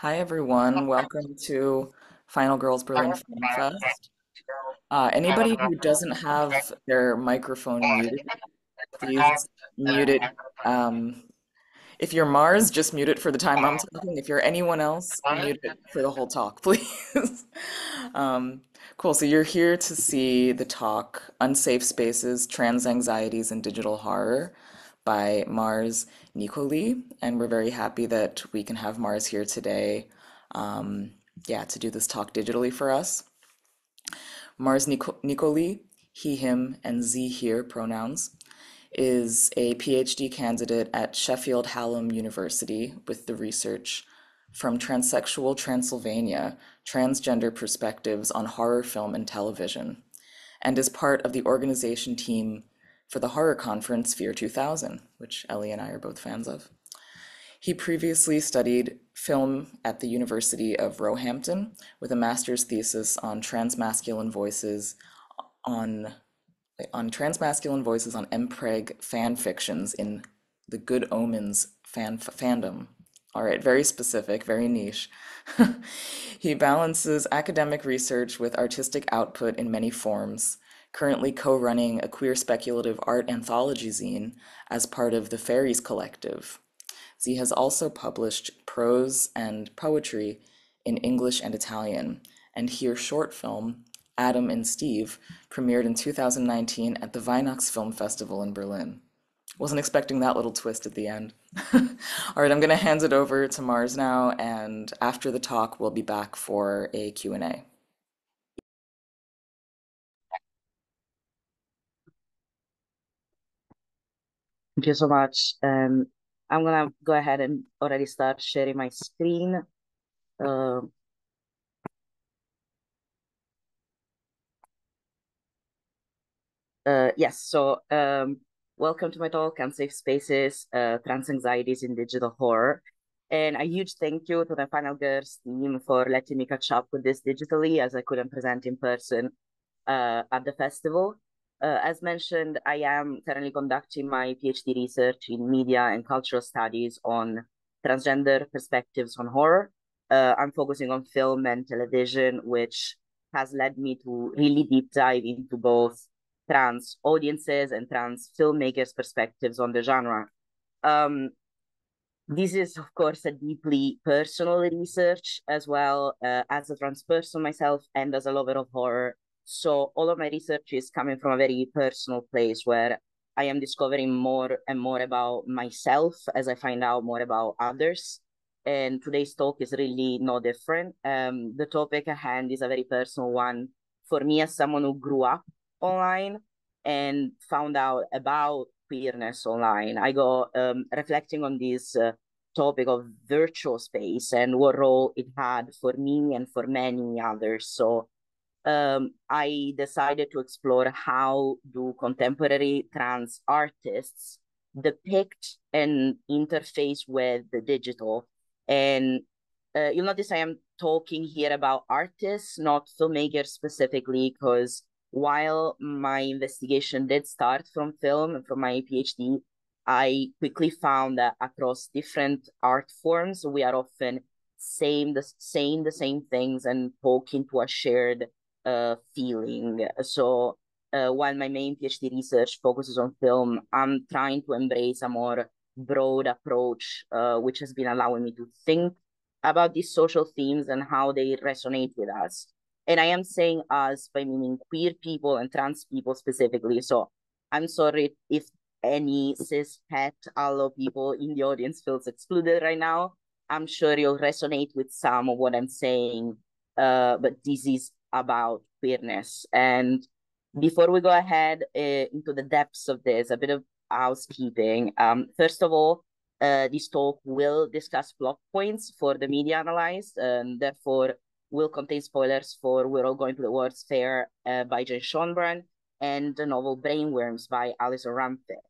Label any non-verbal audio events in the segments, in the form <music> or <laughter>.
Hi, everyone. Welcome to Final Girls Berlin Film Fest. Uh, anybody who doesn't have their microphone muted, please mute it. Um, if you're Mars, just mute it for the time I'm talking. If you're anyone else, mute it for the whole talk, <laughs> please. Um, cool. So you're here to see the talk Unsafe Spaces, Trans Anxieties, and Digital Horror by Mars Nicoli. And we're very happy that we can have Mars here today, um, yeah, to do this talk digitally for us. Mars Nico- Nicoli, he, him, and ze hir pronouns, is a PhD candidate at Sheffield Hallam University with the research from Transsexual Transylvania Transgender Perspectives on Horror Film and Television, and is part of the organization team for the horror conference Fear 2000, which Ellie and I are both fans of. He previously studied film at the University of Roehampton with a master's thesis on transmasculine voices on on transmasculine voices on mpreg fan fictions in the Good Omens fan fandom. All right, very specific, very niche. <laughs> he balances academic research with artistic output in many forms, currently co-running a queer speculative art anthology zine as part of the Fairies Collective. Ze has also published prose and poetry in English and Italian, and here short film, Adam and Steve, premiered in 2019 at the Vinox Film Festival in Berlin. Wasn't expecting that little twist at the end. <laughs> All right, I'm going to hand it over to Mars now, and after the talk, we'll be back for a Q&A. Thank you so much. Um, I'm gonna go ahead and already start sharing my screen. Uh, uh, yes, so um, welcome to my talk, Unsafe Spaces, uh, Trans Anxieties in Digital Horror. And a huge thank you to the Final Girls team for letting me catch up with this digitally as I couldn't present in person uh, at the festival. Uh, as mentioned, I am currently conducting my PhD research in media and cultural studies on transgender perspectives on horror. Uh, I'm focusing on film and television, which has led me to really deep dive into both trans audiences and trans filmmakers' perspectives on the genre. Um, this is, of course, a deeply personal research as well uh, as a trans person myself and as a lover of horror. So all of my research is coming from a very personal place where I am discovering more and more about myself as I find out more about others. And today's talk is really no different. Um, the topic at hand is a very personal one for me as someone who grew up online and found out about queerness online. I go um, reflecting on this uh, topic of virtual space and what role it had for me and for many others. So um, I decided to explore how do contemporary trans artists depict and interface with the digital. And uh, you'll notice I am talking here about artists, not filmmakers specifically, because while my investigation did start from film and from my PhD, I quickly found that across different art forms, we are often saying the, saying the same things and poking to a shared uh, feeling. So uh, while my main PhD research focuses on film, I'm trying to embrace a more broad approach, uh, which has been allowing me to think about these social themes and how they resonate with us. And I am saying us by meaning queer people and trans people specifically. So I'm sorry if any cis het allo people in the audience feels excluded right now. I'm sure you'll resonate with some of what I'm saying. Uh, but this is about queerness. And before we go ahead uh, into the depths of this, a bit of housekeeping. Um, first of all, uh, this talk will discuss plot points for the media analyzed, and therefore will contain spoilers for We're All Going to the World's Fair uh, by Jane Schoenbrun and the novel Brainwyrms by Alison Rumfitt.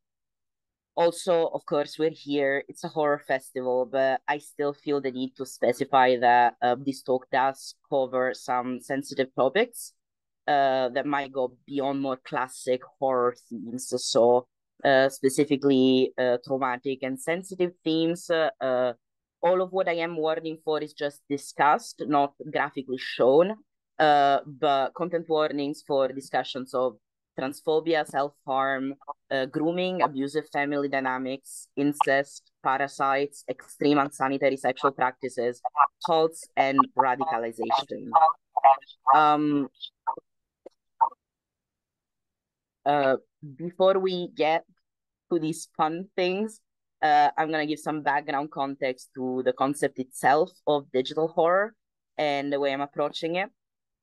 Also, of course, we're here. It's a horror festival, but I still feel the need to specify that uh, this talk does cover some sensitive topics uh, that might go beyond more classic horror themes. So, uh, specifically, uh, traumatic and sensitive themes, uh, uh, all of what I am warning for is just discussed, not graphically shown. Uh, but content warnings for discussions of transphobia, self-harm, uh, grooming, abusive family dynamics, incest, parasites, extreme unsanitary sexual practices, cults, and radicalization. Um, uh, before we get to these fun things, uh, I'm going to give some background context to the concept itself of digital horror and the way I'm approaching it,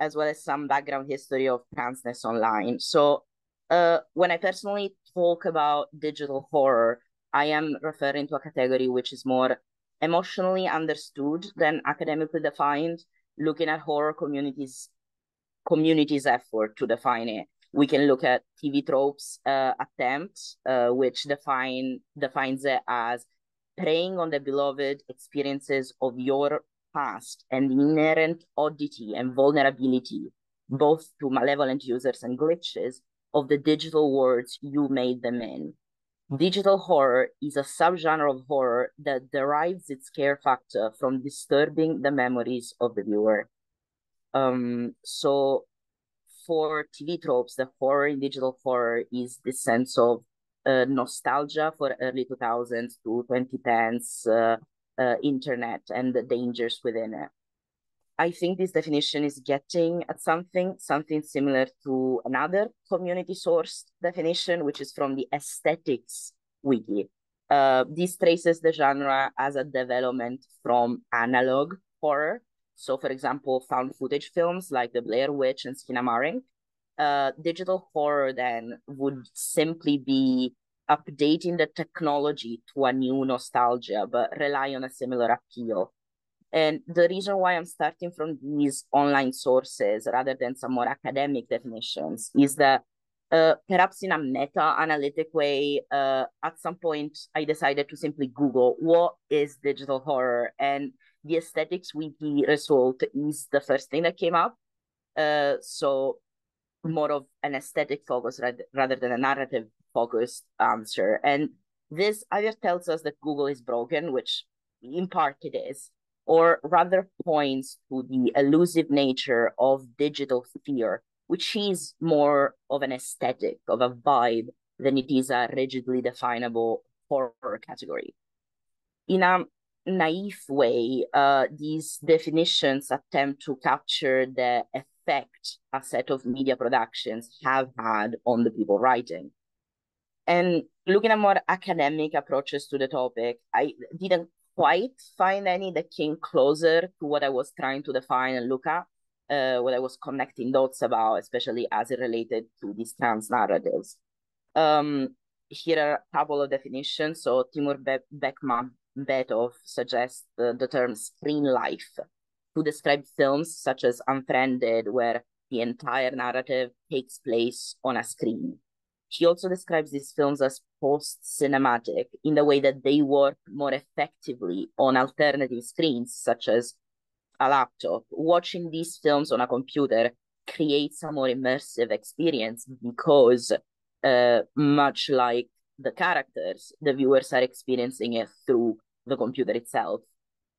as well as some background history of transness online. So, uh, when I personally talk about digital horror, I am referring to a category which is more emotionally understood than academically defined, looking at horror communities communities effort to define it we can look at TV tropes uh, attempt, uh, which define defines it as preying on the beloved experiences of your past and inherent oddity and vulnerability, both to malevolent users and glitches of the digital worlds you made them in. Digital horror is a subgenre of horror that derives its scare factor from disturbing the memories of the viewer. Um, so for TV tropes, the horror in digital horror is the sense of uh, nostalgia for early 2000s to 2010s uh, uh, internet and the dangers within it. I think this definition is getting at something, something similar to another community source definition, which is from the aesthetics wiki. Uh, this traces the genre as a development from analog horror, so, for example, found footage films like The Blair Witch and Skinamarink. Uh, digital horror then would simply be updating the technology to a new nostalgia, but rely on a similar appeal. And the reason why I'm starting from these online sources rather than some more academic definitions is that uh, perhaps in a meta analytic way, uh, at some point I decided to simply Google what is digital horror. And the aesthetics wiki result is the first thing that came up. Uh, so more of an aesthetic focus rather, rather than a narrative focused answer. And this either tells us that Google is broken, which in part it is, or rather points to the elusive nature of digital fear, which is more of an aesthetic, of a vibe, than it is a rigidly definable horror category. In a naive way, uh, these definitions attempt to capture the effect a set of media productions have had on the people writing. And looking at more academic approaches to the topic, I didn't quite find any that came closer to what I was trying to define and look at, uh, what I was connecting dots about, especially as it related to these trans narratives. Um, here are a couple of definitions. So Timur Be Bekmambetov Betov suggests the, the term screen life to describe films such as Unfriended, where the entire narrative takes place on a screen. He also describes these films as post cinematic in the way that they work more effectively on alternative screens, such as a laptop. Watching these films on a computer creates a more immersive experience because, uh, much like the characters, the viewers are experiencing it through the computer itself.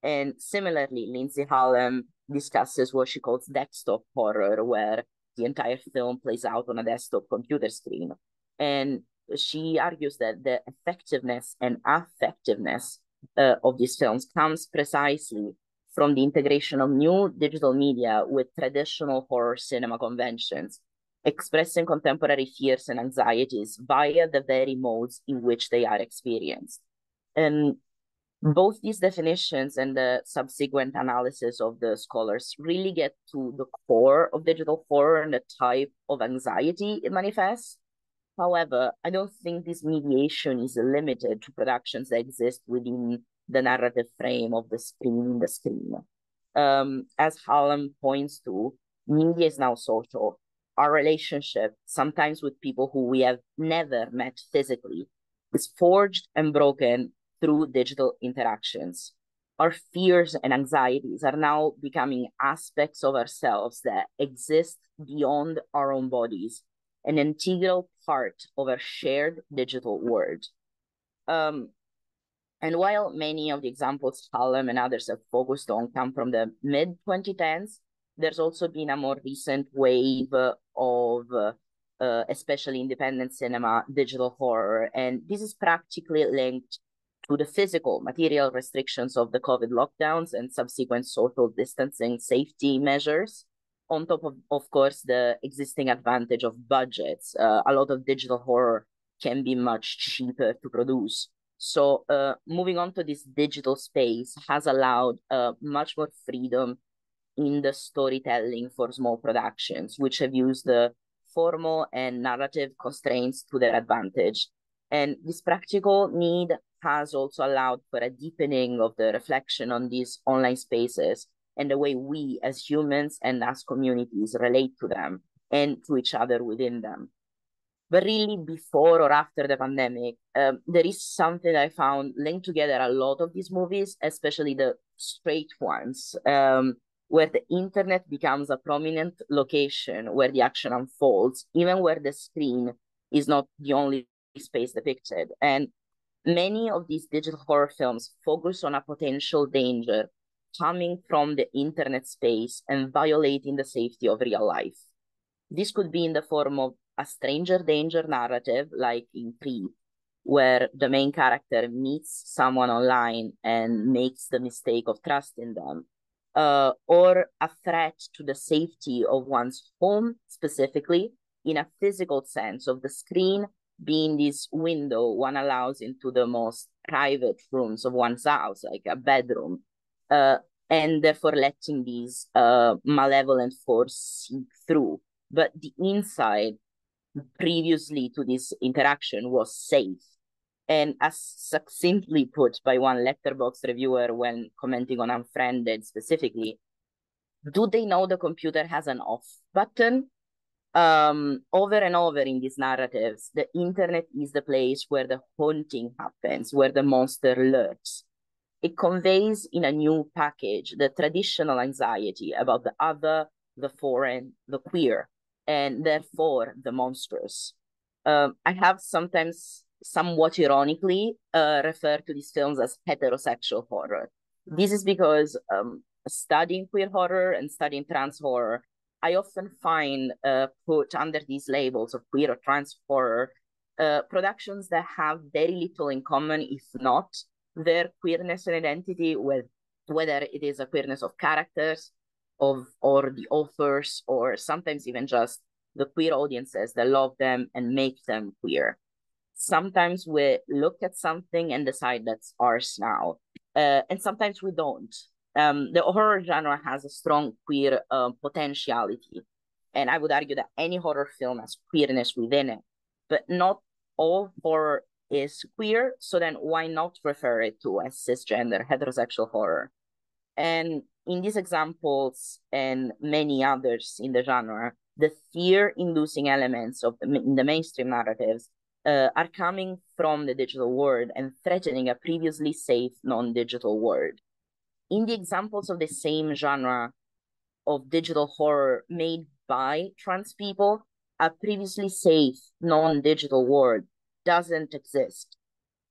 And similarly, Lindsay Hallam discusses what she calls desktop horror, where the entire film plays out on a desktop computer screen. And she argues that the effectiveness and effectiveness uh, of these films comes precisely from the integration of new digital media with traditional horror cinema conventions, expressing contemporary fears and anxieties via the very modes in which they are experienced. And both these definitions and the subsequent analysis of the scholars really get to the core of digital horror and the type of anxiety it manifests. However, I don't think this mediation is limited to productions that exist within the narrative frame of the screen in the screen. Um, as Hallam points to, media is now social. Our relationship, sometimes with people who we have never met physically, is forged and broken through digital interactions. Our fears and anxieties are now becoming aspects of ourselves that exist beyond our own bodies, an integral part of a shared digital world. Um, And while many of the examples Hallam and others have focused on come from the mid 2010s, there's also been a more recent wave of uh, especially independent cinema, digital horror, and this is practically linked to the physical material restrictions of the COVID lockdowns and subsequent social distancing safety measures. On top of, of course, the existing advantage of budgets, uh, a lot of digital horror can be much cheaper to produce. So uh, moving on to this digital space has allowed uh, much more freedom in the storytelling for small productions, which have used the formal and narrative constraints to their advantage. And this practical need has also allowed for a deepening of the reflection on these online spaces and the way we as humans and as communities relate to them and to each other within them. But really, before or after the pandemic, um, there is something I found linked together a lot of these movies, especially the straight ones, um, where the internet becomes a prominent location where the action unfolds, even where the screen is not the only space depicted. And many of these digital horror films focus on a potential danger coming from the internet space and violating the safety of real life. This could be in the form of a stranger danger narrative, like in Creep, where the main character meets someone online and makes the mistake of trusting them, uh, or a threat to the safety of one's home, specifically in a physical sense of the screen being this window one allows into the most private rooms of one's house, like a bedroom, uh, and therefore letting these uh, malevolent force seep through. But the inside, previously to this interaction, was safe. And as succinctly put by one Letterboxd reviewer when commenting on Unfriended specifically, do they know the computer has an off button? um, over and over in these narratives, the internet is the place where the haunting happens, where the monster lurks. It conveys in a new package the traditional anxiety about the other, the foreign, the queer, and therefore the monstrous. Um, I have sometimes, somewhat ironically, uh, referred to these films as heterosexual horror. This is because um, studying queer horror and studying trans horror I often find uh, put under these labels of queer or trans horror uh, productions that have very little in common, if not their queerness and identity, with whether it is a queerness of characters, of or the authors, or sometimes even just the queer audiences that love them and make them queer. Sometimes we look at something and decide that's ours now, uh, and sometimes we don't um, the horror genre has a strong queer uh, potentiality. And I would argue that any horror film has queerness within it, but not all horror is queer. So then why not refer it to as cisgender heterosexual horror? And in these examples and many others in the genre, the fear-inducing elements of the, in the mainstream narratives uh, are coming from the digital world and threatening a previously safe non-digital world in the examples of the same genre of digital horror made by trans people, a previously safe non-digital world doesn't exist.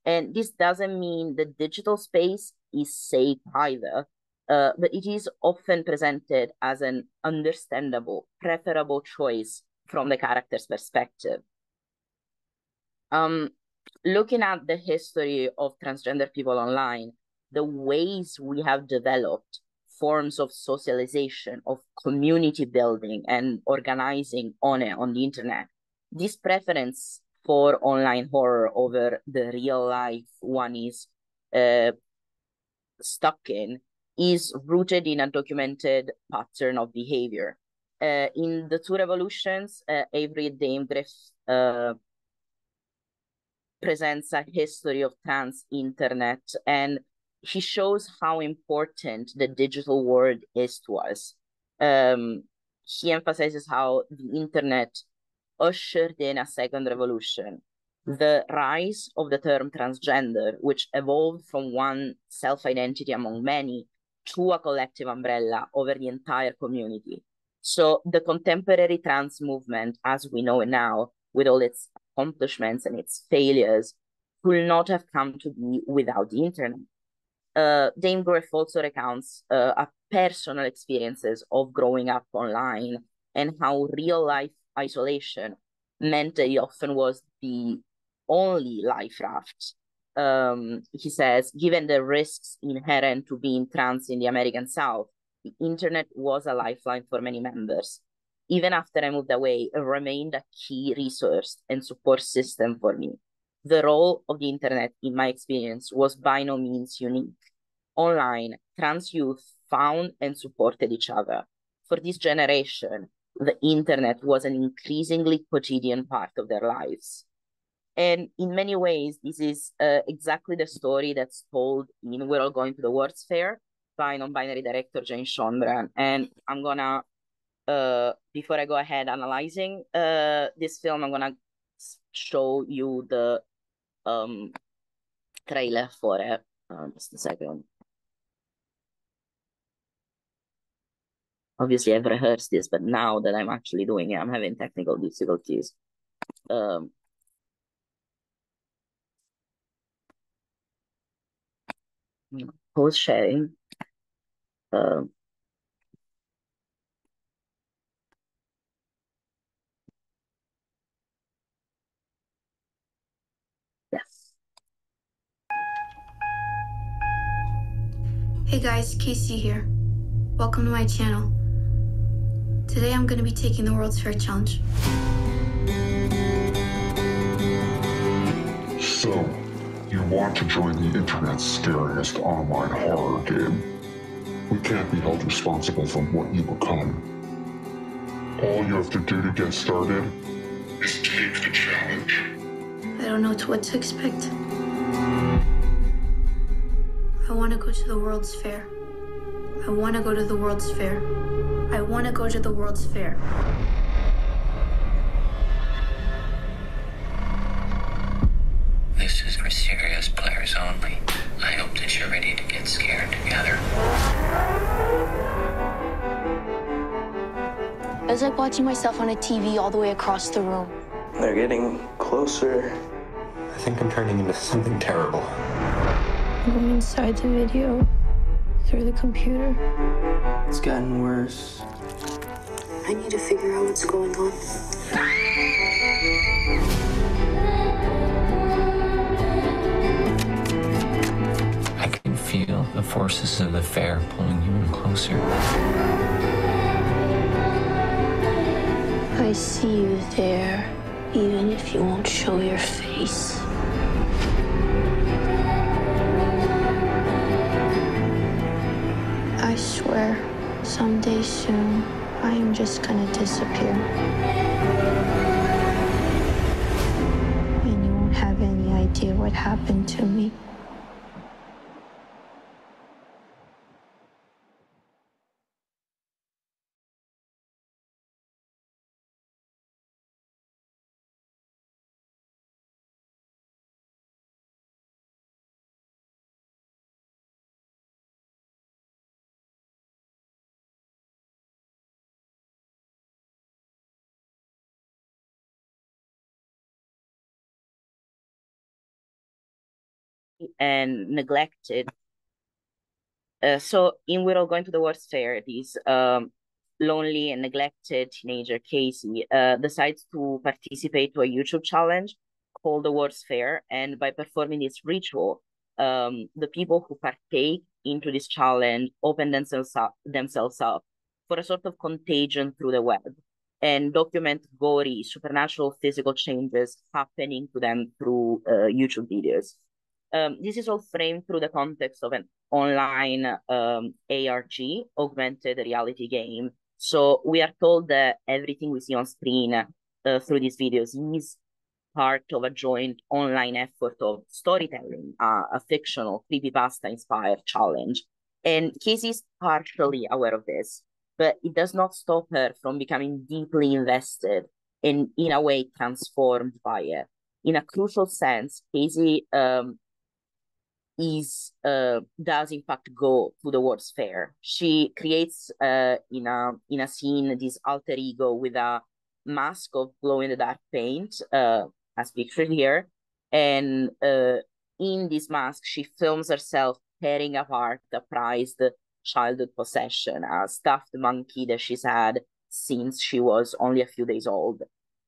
And this doesn't mean the digital space is safe either, uh, but it is often presented as an understandable, preferable choice from the character's perspective. Um, looking at the history of transgender people online, the ways we have developed forms of socialization, of community building and organizing on it, on the internet. This preference for online horror over the real life one is uh, stuck in is rooted in a documented pattern of behavior. Uh, in the two revolutions, uh, Avery Dame-Griff uh, presents a history of trans internet and he shows how important the digital world is to us. Um, he emphasizes how the internet ushered in a second revolution, the rise of the term transgender, which evolved from one self identity among many to a collective umbrella over the entire community. So, the contemporary trans movement, as we know it now, with all its accomplishments and its failures, could not have come to be without the internet. Uh, Dame-Griff also recounts uh, personal experiences of growing up online and how real life isolation meant that he often was the only life raft. Um, he says, given the risks inherent to being trans in the American South, the internet was a lifeline for many members. Even after I moved away, it remained a key resource and support system for me. The role of the internet, in my experience, was by no means unique. Online, trans youth found and supported each other. For this generation, the internet was an increasingly quotidian part of their lives. And in many ways, this is uh, exactly the story that's told in We're All Going to the World's Fair by non-binary director Jane Schoenbrun. And I'm gonna, uh, before I go ahead analyzing uh, this film, I'm gonna show you the um, trailer for it. Uh, just a second. Obviously, I've rehearsed this, but now that I'm actually doing it, I'm having technical difficulties. Um, post sharing. Um, yes. Hey guys, Casey here. Welcome to my channel. Today I'm going to be taking the World's Fair Challenge. So, you want to join the internet's scariest online horror game. We can't be held responsible for what you become. All you have to do to get started is take the challenge. I don't know what to expect. I want to go to the World's Fair. I want to go to the World's Fair. I want to go to the World's Fair. This is for serious players only. I hope that you're ready to get scared together. It was like watching myself on a TV all the way across the room. They're getting closer. I think I'm turning into something terrible. I'm going inside the video through the computer. It's gotten worse. I need to figure out what's going on. I can feel the forces of the fair pulling you in closer. I see you there, even if you won't show your face. Soon, I am just gonna disappear. And you won't have any idea what happened to me. And neglected. Uh, so in We're All Going to the World's Fair, this um, lonely and neglected teenager, Casey, uh, decides to participate to a YouTube challenge called the World's Fair. And by performing this ritual, um, the people who partake into this challenge open themselves up, themselves up for a sort of contagion through the web and document gory supernatural physical changes happening to them through uh, YouTube videos. Um, this is all framed through the context of an online um, ARG, augmented reality game. So we are told that everything we see on screen uh, through these videos is part of a joint online effort of storytelling, uh, a fictional creepypasta-inspired challenge. And Casey is partially aware of this, but it does not stop her from becoming deeply invested and, in a way, transformed by it. In a crucial sense, Casey um, is uh, does in fact go to the World's Fair. She creates uh, in a in a scene this alter ego with a mask of glow in the dark paint, uh, as pictured here, And uh, in this mask, she films herself tearing apart a prized childhood possession, a stuffed monkey that she's had since she was only a few days old.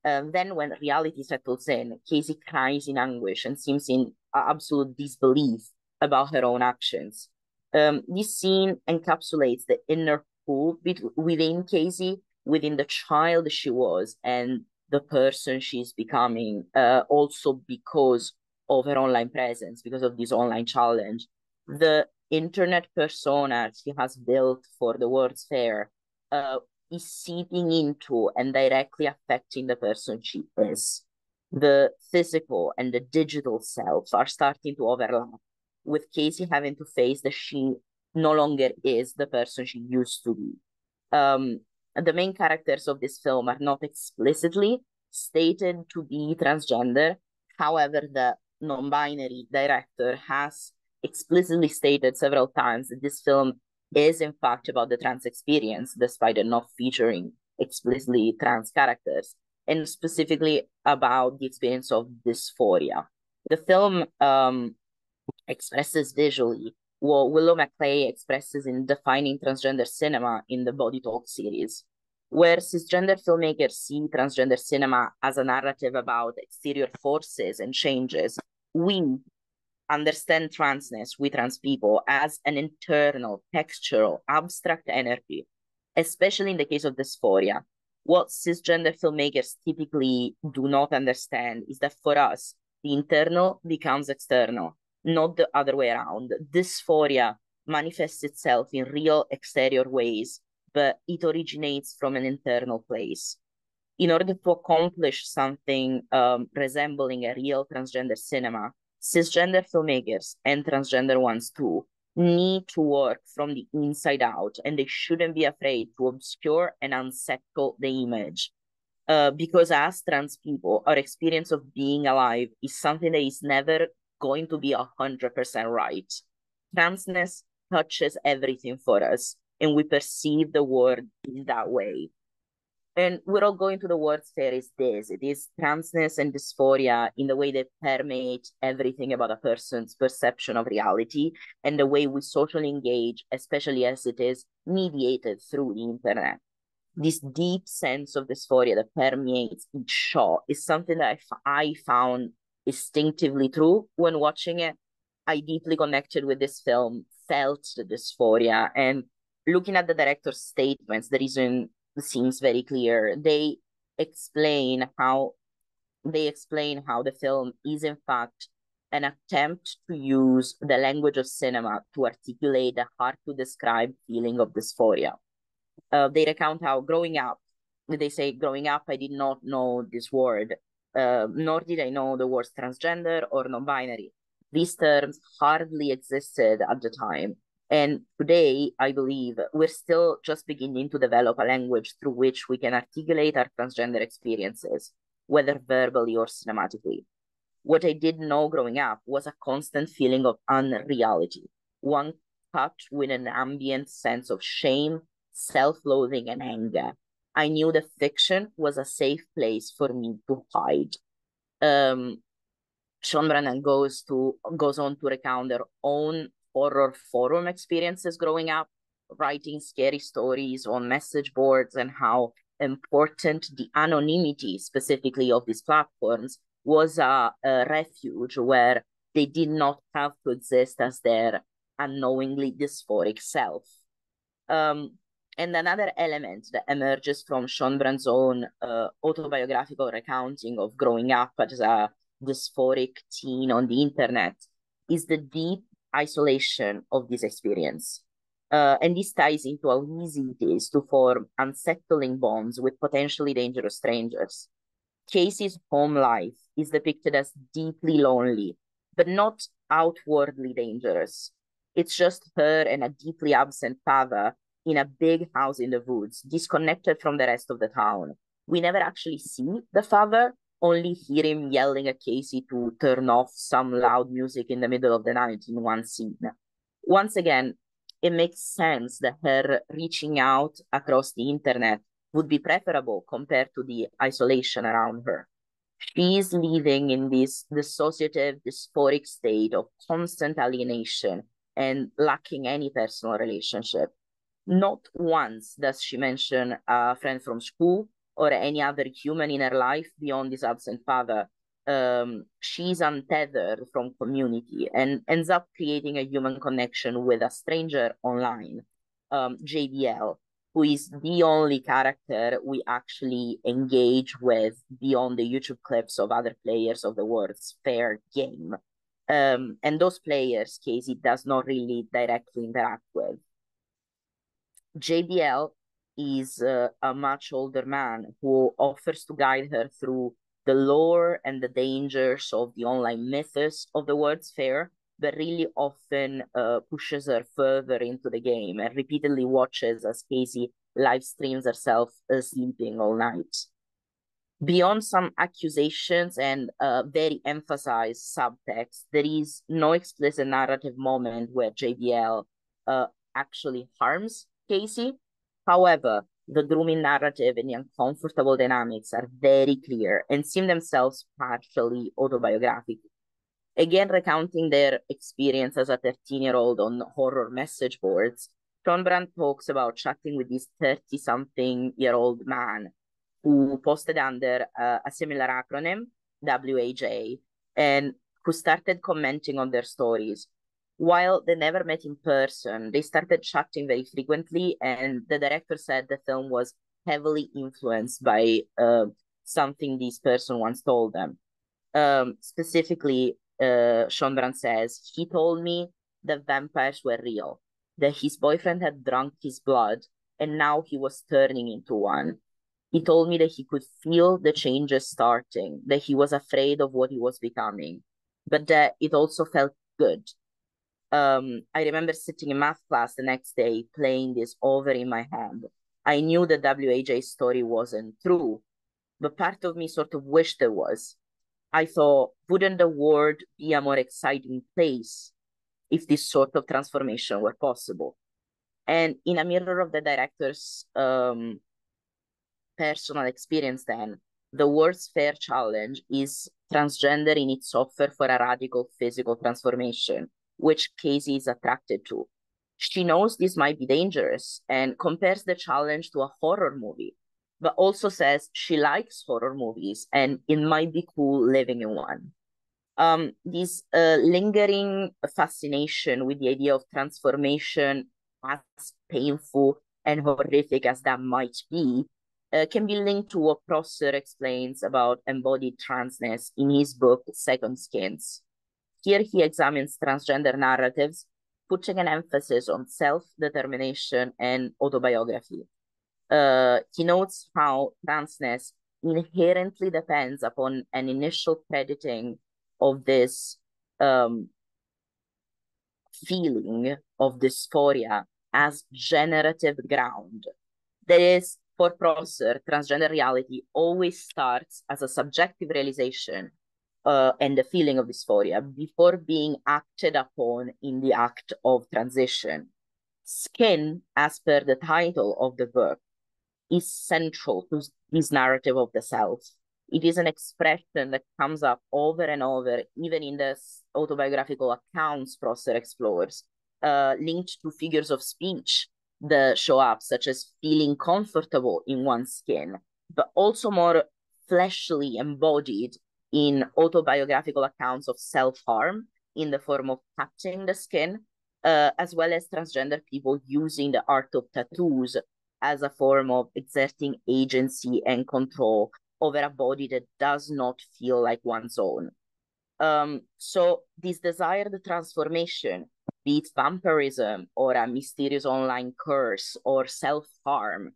And then, when reality settles in, Casey cries in anguish and seems in absolute disbelief about her own actions. Um, this scene encapsulates the inner pull within Casey, within the child she was, and the person she's becoming, uh, also because of her online presence, because of this online challenge. The internet persona she has built for the World's Fair uh, is seeping into and directly affecting the person she is. The physical and the digital selves are starting to overlap, with Casey having to face that she no longer is the person she used to be. Um, the main characters of this film are not explicitly stated to be transgender. However, the non binary director has explicitly stated several times that this film is, in fact, about the trans experience, despite it not featuring explicitly trans characters, and specifically about the experience of dysphoria. The film um, expresses visually what Willow Maclay expresses in defining transgender cinema in the Body Talk series, where cisgender filmmakers see transgender cinema as a narrative about exterior forces and changes. We understand transness, we trans people, as an internal, textural, abstract energy, especially in the case of dysphoria. What cisgender filmmakers typically do not understand is that for us, the internal becomes external, not the other way around. Dysphoria manifests itself in real exterior ways, but it originates from an internal place. In order to accomplish something um, resembling a real transgender cinema, cisgender filmmakers and transgender ones too need to work from the inside out and they shouldn't be afraid to obscure and unsettle the image uh, because as trans people our experience of being alive is something that is never going to be a hundred percent right transness touches everything for us and we perceive the world in that way and we're all going to the World's Fair is this it is transness and dysphoria in the way they permeate everything about a person's perception of reality and the way we socially engage, especially as it is mediated through the internet. This deep sense of dysphoria that permeates each shot is something that I found instinctively true when watching it. I deeply connected with this film, felt the dysphoria, and looking at the director's statements, the reason seems very clear. They explain how they explain how the film is in fact an attempt to use the language of cinema to articulate the hard to describe feeling of dysphoria. Uh, they recount how growing up, they say, growing up, I did not know this word, uh, nor did I know the words transgender or non binary. These terms hardly existed at the time. And today, I believe we're still just beginning to develop a language through which we can articulate our transgender experiences, whether verbally or cinematically. What I didn't know growing up was a constant feeling of unreality, one cut with an ambient sense of shame, self loathing, and anger. I knew the fiction was a safe place for me to hide. Um, Schoenbrun goes to goes on to recount their own horror forum experiences growing up, writing scary stories on message boards and how important the anonymity specifically of these platforms was a, a refuge where they did not have to exist as their unknowingly dysphoric self. Um, and another element that emerges from Schoenbrun's own uh, autobiographical recounting of growing up as a dysphoric teen on the internet is the deep isolation of this experience. Uh, and this ties into how easy it is to form unsettling bonds with potentially dangerous strangers. Casey's home life is depicted as deeply lonely, but not outwardly dangerous. It's just her and a deeply absent father in a big house in the woods, disconnected from the rest of the town. We never actually see the father, only hear him yelling at Casey to turn off some loud music in the middle of the night in one scene. Once again, it makes sense that her reaching out across the internet would be preferable compared to the isolation around her. She's living in this dissociative, dysphoric state of constant alienation and lacking any personal relationship. Not once does she mention a friend from school or any other human in her life beyond his absent father. Um, she's untethered from community and ends up creating a human connection with a stranger online, um, who is the only character we actually engage with beyond the YouTube clips of other players of the World's Fair game. Um, and those players, Casey does not really directly interact with. JLB is uh, a much older man who offers to guide her through the lore and the dangers of the online mythos of the World's Fair, but really often uh, pushes her further into the game and repeatedly watches as Casey live streams herself uh, sleeping all night. Beyond some accusations and uh, very emphasized subtext, there is no explicit narrative moment where JLB uh, actually harms Casey. However, the grooming narrative and the uncomfortable dynamics are very clear and seem themselves partially autobiographical. Again, recounting their experience as a 13 year old on horror message boards, Schoenbrun talks about chatting with this 30 something year old man who posted under uh, a similar acronym, WAJ, and who started commenting on their stories. While they never met in person, they started chatting very frequently, and the director said the film was heavily influenced by uh, something this person once told them. Um, specifically, uh, says, he told me the vampires were real, that his boyfriend had drunk his blood, and now he was turning into one. He told me that he could feel the changes starting, that he was afraid of what he was becoming, but that it also felt good. Um, I remember sitting in math class the next day playing this over in my head. I knew the WAJ story wasn't true, but part of me sort of wished there was. I thought, wouldn't the world be a more exciting place if this sort of transformation were possible? And in a mirror of the director's um, personal experience then, the World's Fair Challenge is transgender in its offer for a radical physical transformation, which Casey is attracted to. She knows this might be dangerous and compares the challenge to a horror movie, but also says she likes horror movies and it might be cool living in one. Um, this uh, lingering fascination with the idea of transformation, as painful and horrific as that might be, uh, can be linked to what Prosser explains about embodied transness in his book Second Skins. Here he examines transgender narratives, putting an emphasis on self-determination and autobiography. Uh, he notes how transness inherently depends upon an initial crediting of this um, feeling of dysphoria as generative ground. That is, for Prosser, transgender reality always starts as a subjective realization uh, and the feeling of dysphoria before being acted upon in the act of transition. Skin, as per the title of the book, is central to this narrative of the self. It is an expression that comes up over and over, even in the autobiographical accounts Prosser explores, uh, linked to figures of speech that show up, such as feeling comfortable in one's skin, but also more fleshly embodied in autobiographical accounts of self harm in the form of cutting the skin, uh, as well as transgender people using the art of tattoos as a form of exerting agency and control over a body that does not feel like one's own. Um, so this desired transformation, be it vampirism or a mysterious online curse or self-harm,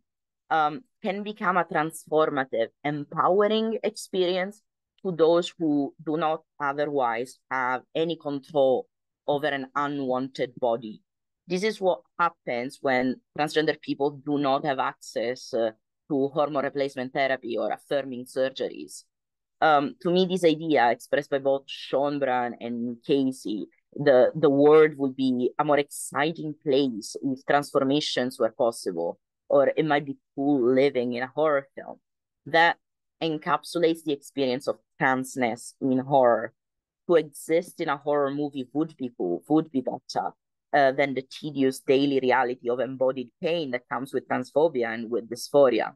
um, can become a transformative, empowering experience to those who do not otherwise have any control over an unwanted body. This is what happens when transgender people do not have access uh, to hormone replacement therapy or affirming surgeries um, to me, this idea expressed by both Schoenbrun and Casey, the, the world would be a more exciting place if transformations were possible, or it might be cool living in a horror film. That encapsulates the experience of transness in horror. To exist in a horror movie would be cool, would be better uh, than the tedious daily reality of embodied pain that comes with transphobia and with dysphoria.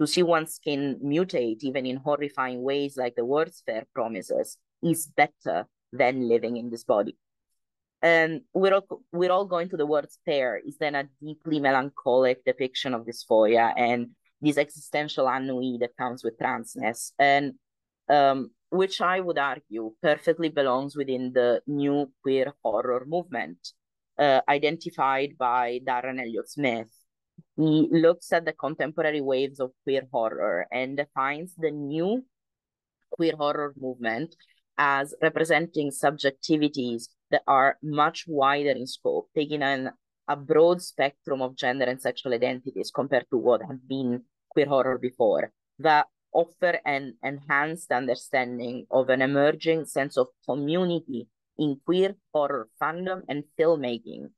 To see one's skin mutate, even in horrifying ways like the World's Fair promises, is better than living in this body. And we're all, we're all going to the World's Fair is then a deeply melancholic depiction of dysphoria and this existential ennui that comes with transness, and um, which I would argue perfectly belongs within the new queer horror movement, uh, identified by Darren Elliott Smith. He looks at the contemporary waves of queer horror and defines the new queer horror movement as representing subjectivities that are much wider in scope, taking an, a broad spectrum of gender and sexual identities compared to what have been queer horror before, that offer an enhanced understanding of an emerging sense of community in queer horror fandom and filmmaking.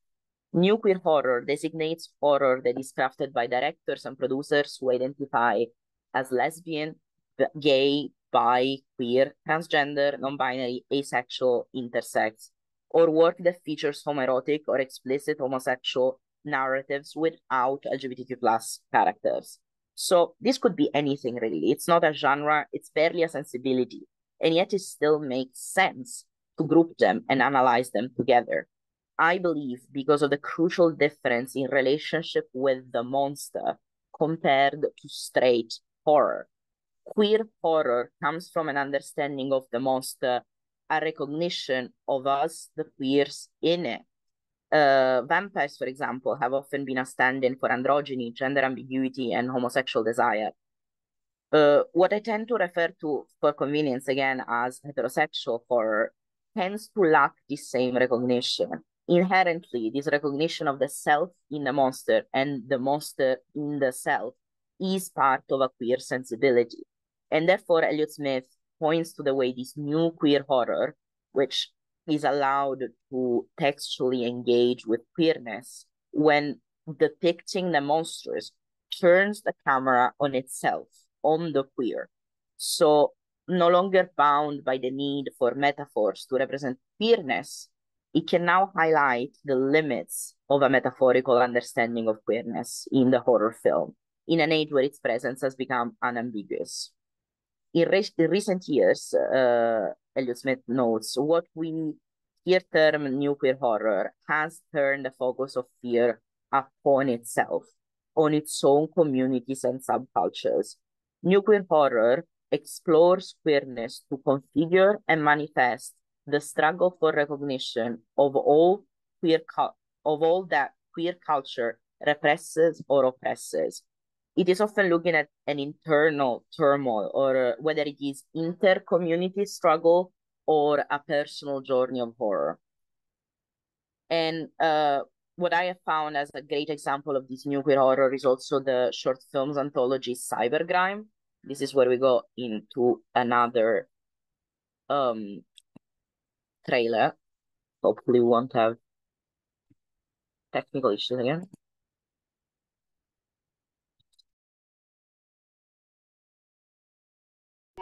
New queer horror designates horror that is crafted by directors and producers who identify as lesbian, gay, bi, queer, transgender, non-binary, asexual, intersex, or work that features homoerotic or explicit homosexual narratives without LGBTQ plus characters. So this could be anything really. It's not a genre, it's barely a sensibility. And yet it still makes sense to group them and analyze them together. I believe because of the crucial difference in relationship with the monster compared to straight horror. Queer horror comes from an understanding of the monster, a recognition of us, the queers, in it, uh, vampires, for example, have often been a stand-in for androgyny, gender ambiguity, and homosexual desire. Uh, what I tend to refer to for convenience again as heterosexual horror tends to lack this same recognition. Inherently, this recognition of the self in the monster and the monster in the self is part of a queer sensibility. And therefore, Elliott Smith points to the way this new queer horror, which is allowed to textually engage with queerness when depicting the monstrous turns the camera on itself, on the queer. So no longer bound by the need for metaphors to represent queerness, it can now highlight the limits of a metaphorical understanding of queerness in the horror film, in an age where its presence has become unambiguous. In, re in recent years, uh, Elliott Smith notes, what we here term queer horror has turned the focus of fear upon itself, on its own communities and subcultures. Queer horror explores queerness to configure and manifest the struggle for recognition of all queer of all that queer culture represses or oppresses. It is often looking at an internal turmoil or uh, whether it is inter-community struggle or a personal journey of horror. And uh, what I have found as a great example of this new queer horror is also the short films anthology Cybergrime. This is where we go into another um, trailer. Hopefully we won't have technical issues again.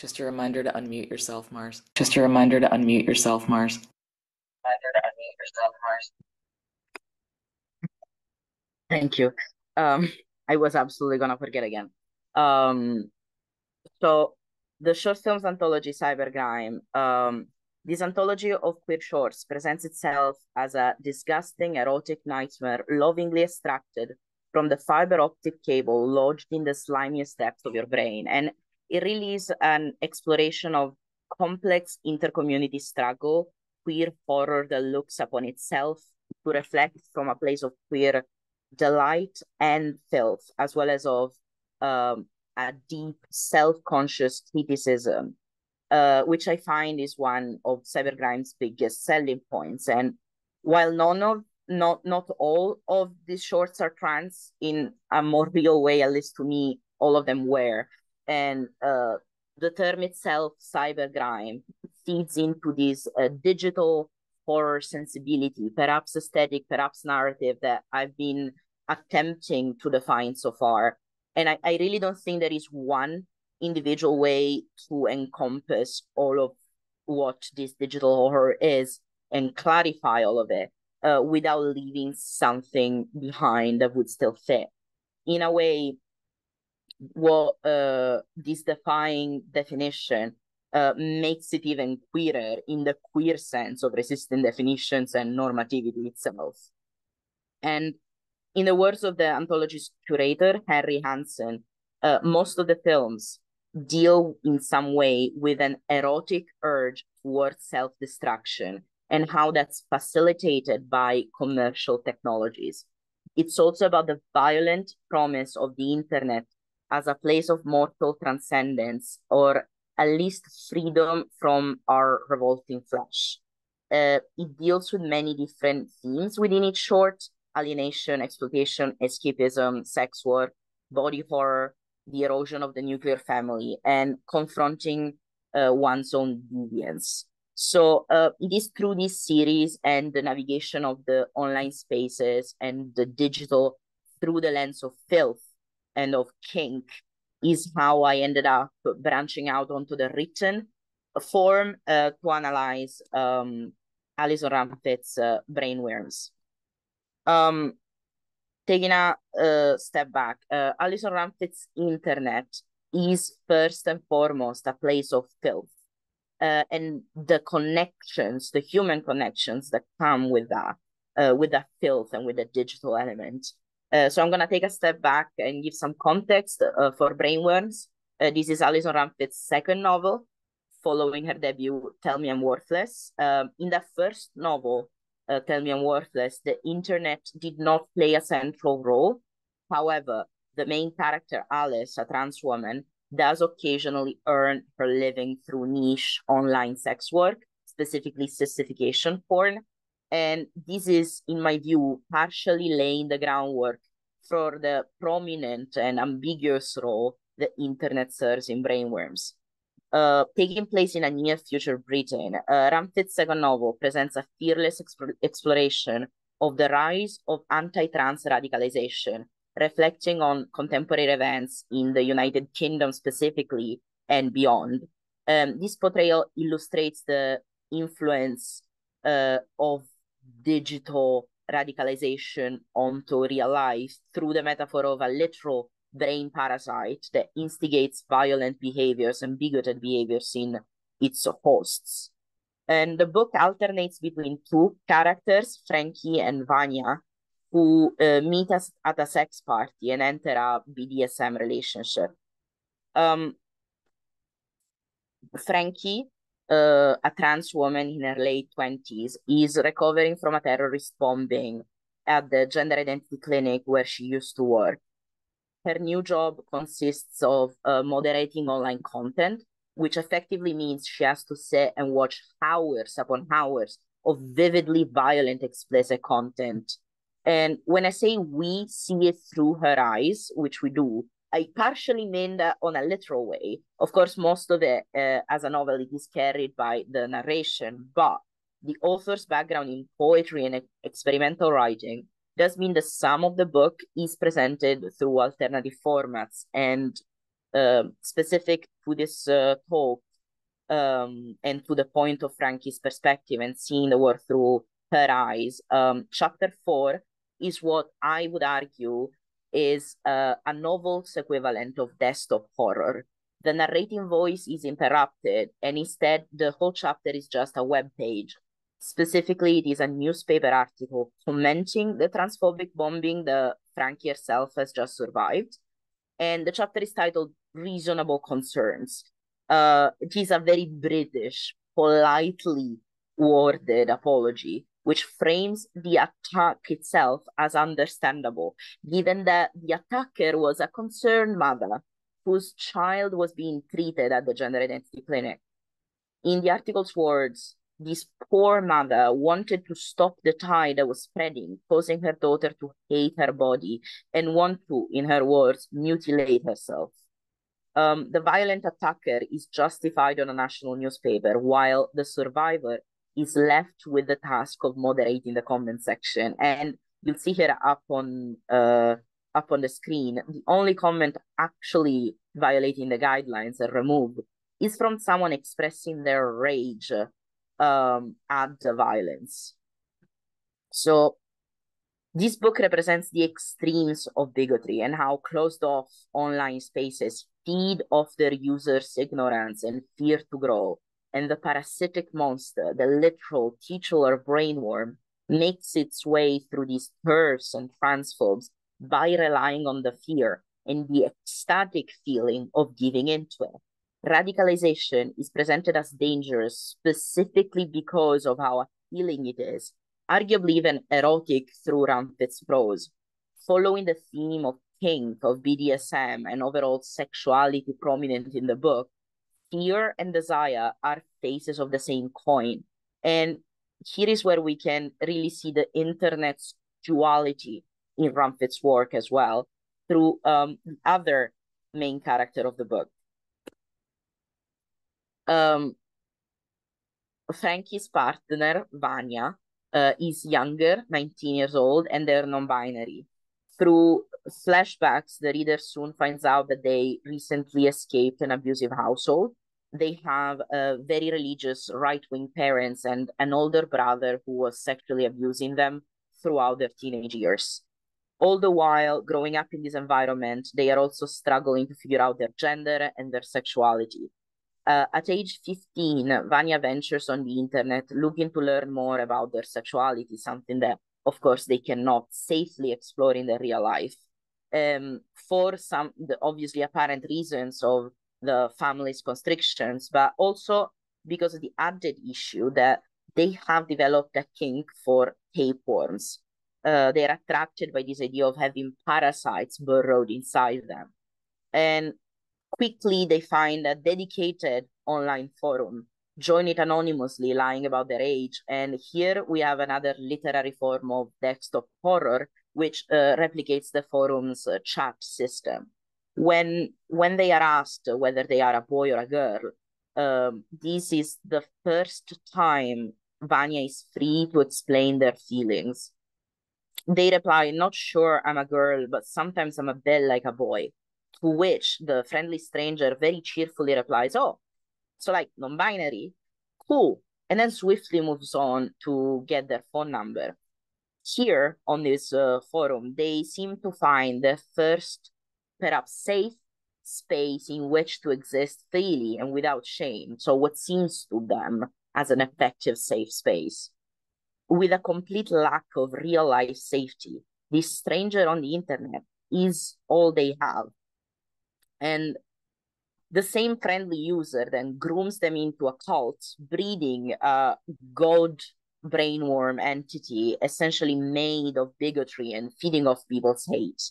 Just a reminder to unmute yourself, Mars. Just a reminder to unmute yourself, Mars. Thank you. Um, I was absolutely gonna forget again. Um, so the short films anthology Cybergrime, um, this anthology of queer shorts presents itself as a disgusting erotic nightmare lovingly extracted from the fiber optic cable lodged in the slimiest depths of your brain. And it really is an exploration of complex intercommunity struggle, queer horror that looks upon itself to reflect from a place of queer delight and filth, as well as of um, a deep self-conscious criticism, uh, which I find is one of Cybergrime's biggest selling points. And while none of not not all of these shorts are trans in a more real way, at least to me, all of them were. And uh, the term itself, cybergrime, feeds into this uh, digital horror sensibility, perhaps aesthetic, perhaps narrative that I've been attempting to define so far. And I, I really don't think there is one individual way to encompass all of what this digital horror is and clarify all of it uh, without leaving something behind that would still fit. In a way, what uh, this defying definition uh, makes it even queerer in the queer sense of resisting definitions and normativity itself. And in the words of the anthology's curator, Henry Hansen, uh, most of the films deal in some way with an erotic urge towards self-destruction and how that's facilitated by commercial technologies. It's also about the violent promise of the internet as a place of mortal transcendence or at least freedom from our revolting flesh. Uh, it deals with many different themes within each short alienation, exploitation, escapism, sex work, body horror, the erosion of the nuclear family, and confronting uh, one's own deviance. So uh, it is through this series and the navigation of the online spaces and the digital through the lens of filth and of kink is how I ended up branching out onto the written form uh, to analyze um, Alison Rumfitt's uh, Brainwyrms. Um, taking a uh, step back, uh, Alison Rumfitt's internet is first and foremost a place of filth uh, and the connections, the human connections that come with that, uh, with that filth and with the digital element. Uh, so I'm gonna take a step back and give some context uh, for Brainwyrms. Uh, this is Alison Rumfitt's second novel, following her debut, Tell Me I'm Worthless. Um, in the first novel, uh, Tell Me I'm Worthless, the internet did not play a central role. However, the main character, Alice, a trans woman, does occasionally earn her living through niche online sex work, specifically sissification porn. And this is, in my view, partially laying the groundwork for the prominent and ambiguous role the internet serves in Brainwyrms. Uh, taking place in a near future Britain, uh, Rumfitt's second novel presents a fearless exp exploration of the rise of anti-trans radicalization reflecting on contemporary events in the United Kingdom specifically and beyond. Um, this portrayal illustrates the influence uh, of digital radicalization onto real life through the metaphor of a literal brain parasite that instigates violent behaviors and bigoted behaviors in its hosts. And the book alternates between two characters, Frankie and Vanya, who uh, meet us at a sex party and enter a BDSM relationship. Um, Frankie, uh, a trans woman in her late 20s, is recovering from a terrorist bombing at the gender identity clinic where she used to work. Her new job consists of uh, moderating online content, which effectively means she has to sit and watch hours upon hours of vividly violent, explicit content and when I say we see it through her eyes, which we do, I partially mean that on a literal way. Of course, most of it uh, as a novel, it is carried by the narration, but the author's background in poetry and experimental writing does mean the sum of the book is presented through alternative formats and uh, specific to this uh, talk. um, and to the point of Frankie's perspective and seeing the world through her eyes. Um, chapter four is what I would argue is uh, a novel's equivalent of desktop horror. The narrating voice is interrupted, and instead, the whole chapter is just a web page. Specifically, it is a newspaper article commenting the transphobic bombing the Frankie herself has just survived. And the chapter is titled Reasonable Concerns. Uh, it is a very British, politely worded apology which frames the attack itself as understandable, given that the attacker was a concerned mother whose child was being treated at the gender identity clinic. In the article's words, this poor mother wanted to stop the tide that was spreading, causing her daughter to hate her body and want to, in her words, mutilate herself. Um, the violent attacker is justified on a national newspaper, while the survivor is left with the task of moderating the comment section. And you'll see here up on uh, up on the screen, the only comment actually violating the guidelines and removed is from someone expressing their rage um, at the violence. So this book represents the extremes of bigotry and how closed off online spaces feed off their users' ignorance and fear to grow and the parasitic monster, the literal titular brainworm, makes its way through these TERFs and transphobes by relying on the fear and the ecstatic feeling of giving into it. Radicalization is presented as dangerous specifically because of how appealing it is, arguably even erotic through Rumfitt's prose. Following the theme of kink, of BDSM, and overall sexuality prominent in the book, fear and desire are faces of the same coin. And here is where we can really see the internet's duality in Rumfitt's work as well through um, other main character of the book. Um, Frankie's partner, Vanya, uh, is younger, 19 years old, and they're non-binary. Through flashbacks, the reader soon finds out that they recently escaped an abusive household they have uh, very religious right-wing parents and an older brother who was sexually abusing them throughout their teenage years. All the while growing up in this environment, they are also struggling to figure out their gender and their sexuality. Uh, at age 15, Vanya ventures on the internet looking to learn more about their sexuality, something that, of course, they cannot safely explore in their real life. Um, for some the obviously apparent reasons of the family's constrictions, but also because of the added issue that they have developed a kink for tapeworms. Uh, they're attracted by this idea of having parasites burrowed inside them. And quickly they find a dedicated online forum, join it anonymously, lying about their age. And here we have another literary form of desktop horror, which uh, replicates the forum's uh, chat system when when they are asked whether they are a boy or a girl, um, this is the first time Vanya is free to explain their feelings. They reply, "Not sure I'm a girl, but sometimes I'm a bit like a boy." To which the friendly stranger very cheerfully replies, "Oh, so like non-binary, cool," and then swiftly moves on to get their phone number. Here on this uh, forum, they seem to find the first perhaps safe space in which to exist freely and without shame. So, what seems to them as an effective safe space. With a complete lack of real life safety, this stranger on the internet is all they have. And the same friendly user then grooms them into a cult, breeding a god brainworm entity essentially made of bigotry and feeding off people's hate.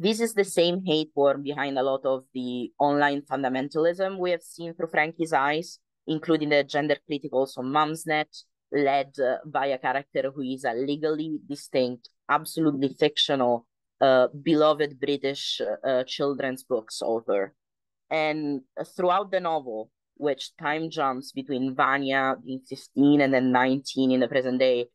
This is the same hate worm behind a lot of the online fundamentalism we have seen through Frankie's eyes, including the gender critical so Mumsnet, led uh, by a character who is a legally distinct, absolutely fictional, uh, beloved British uh, children's books author. And throughout the novel, which time jumps between Vanya being 15 and then 19 in the present day,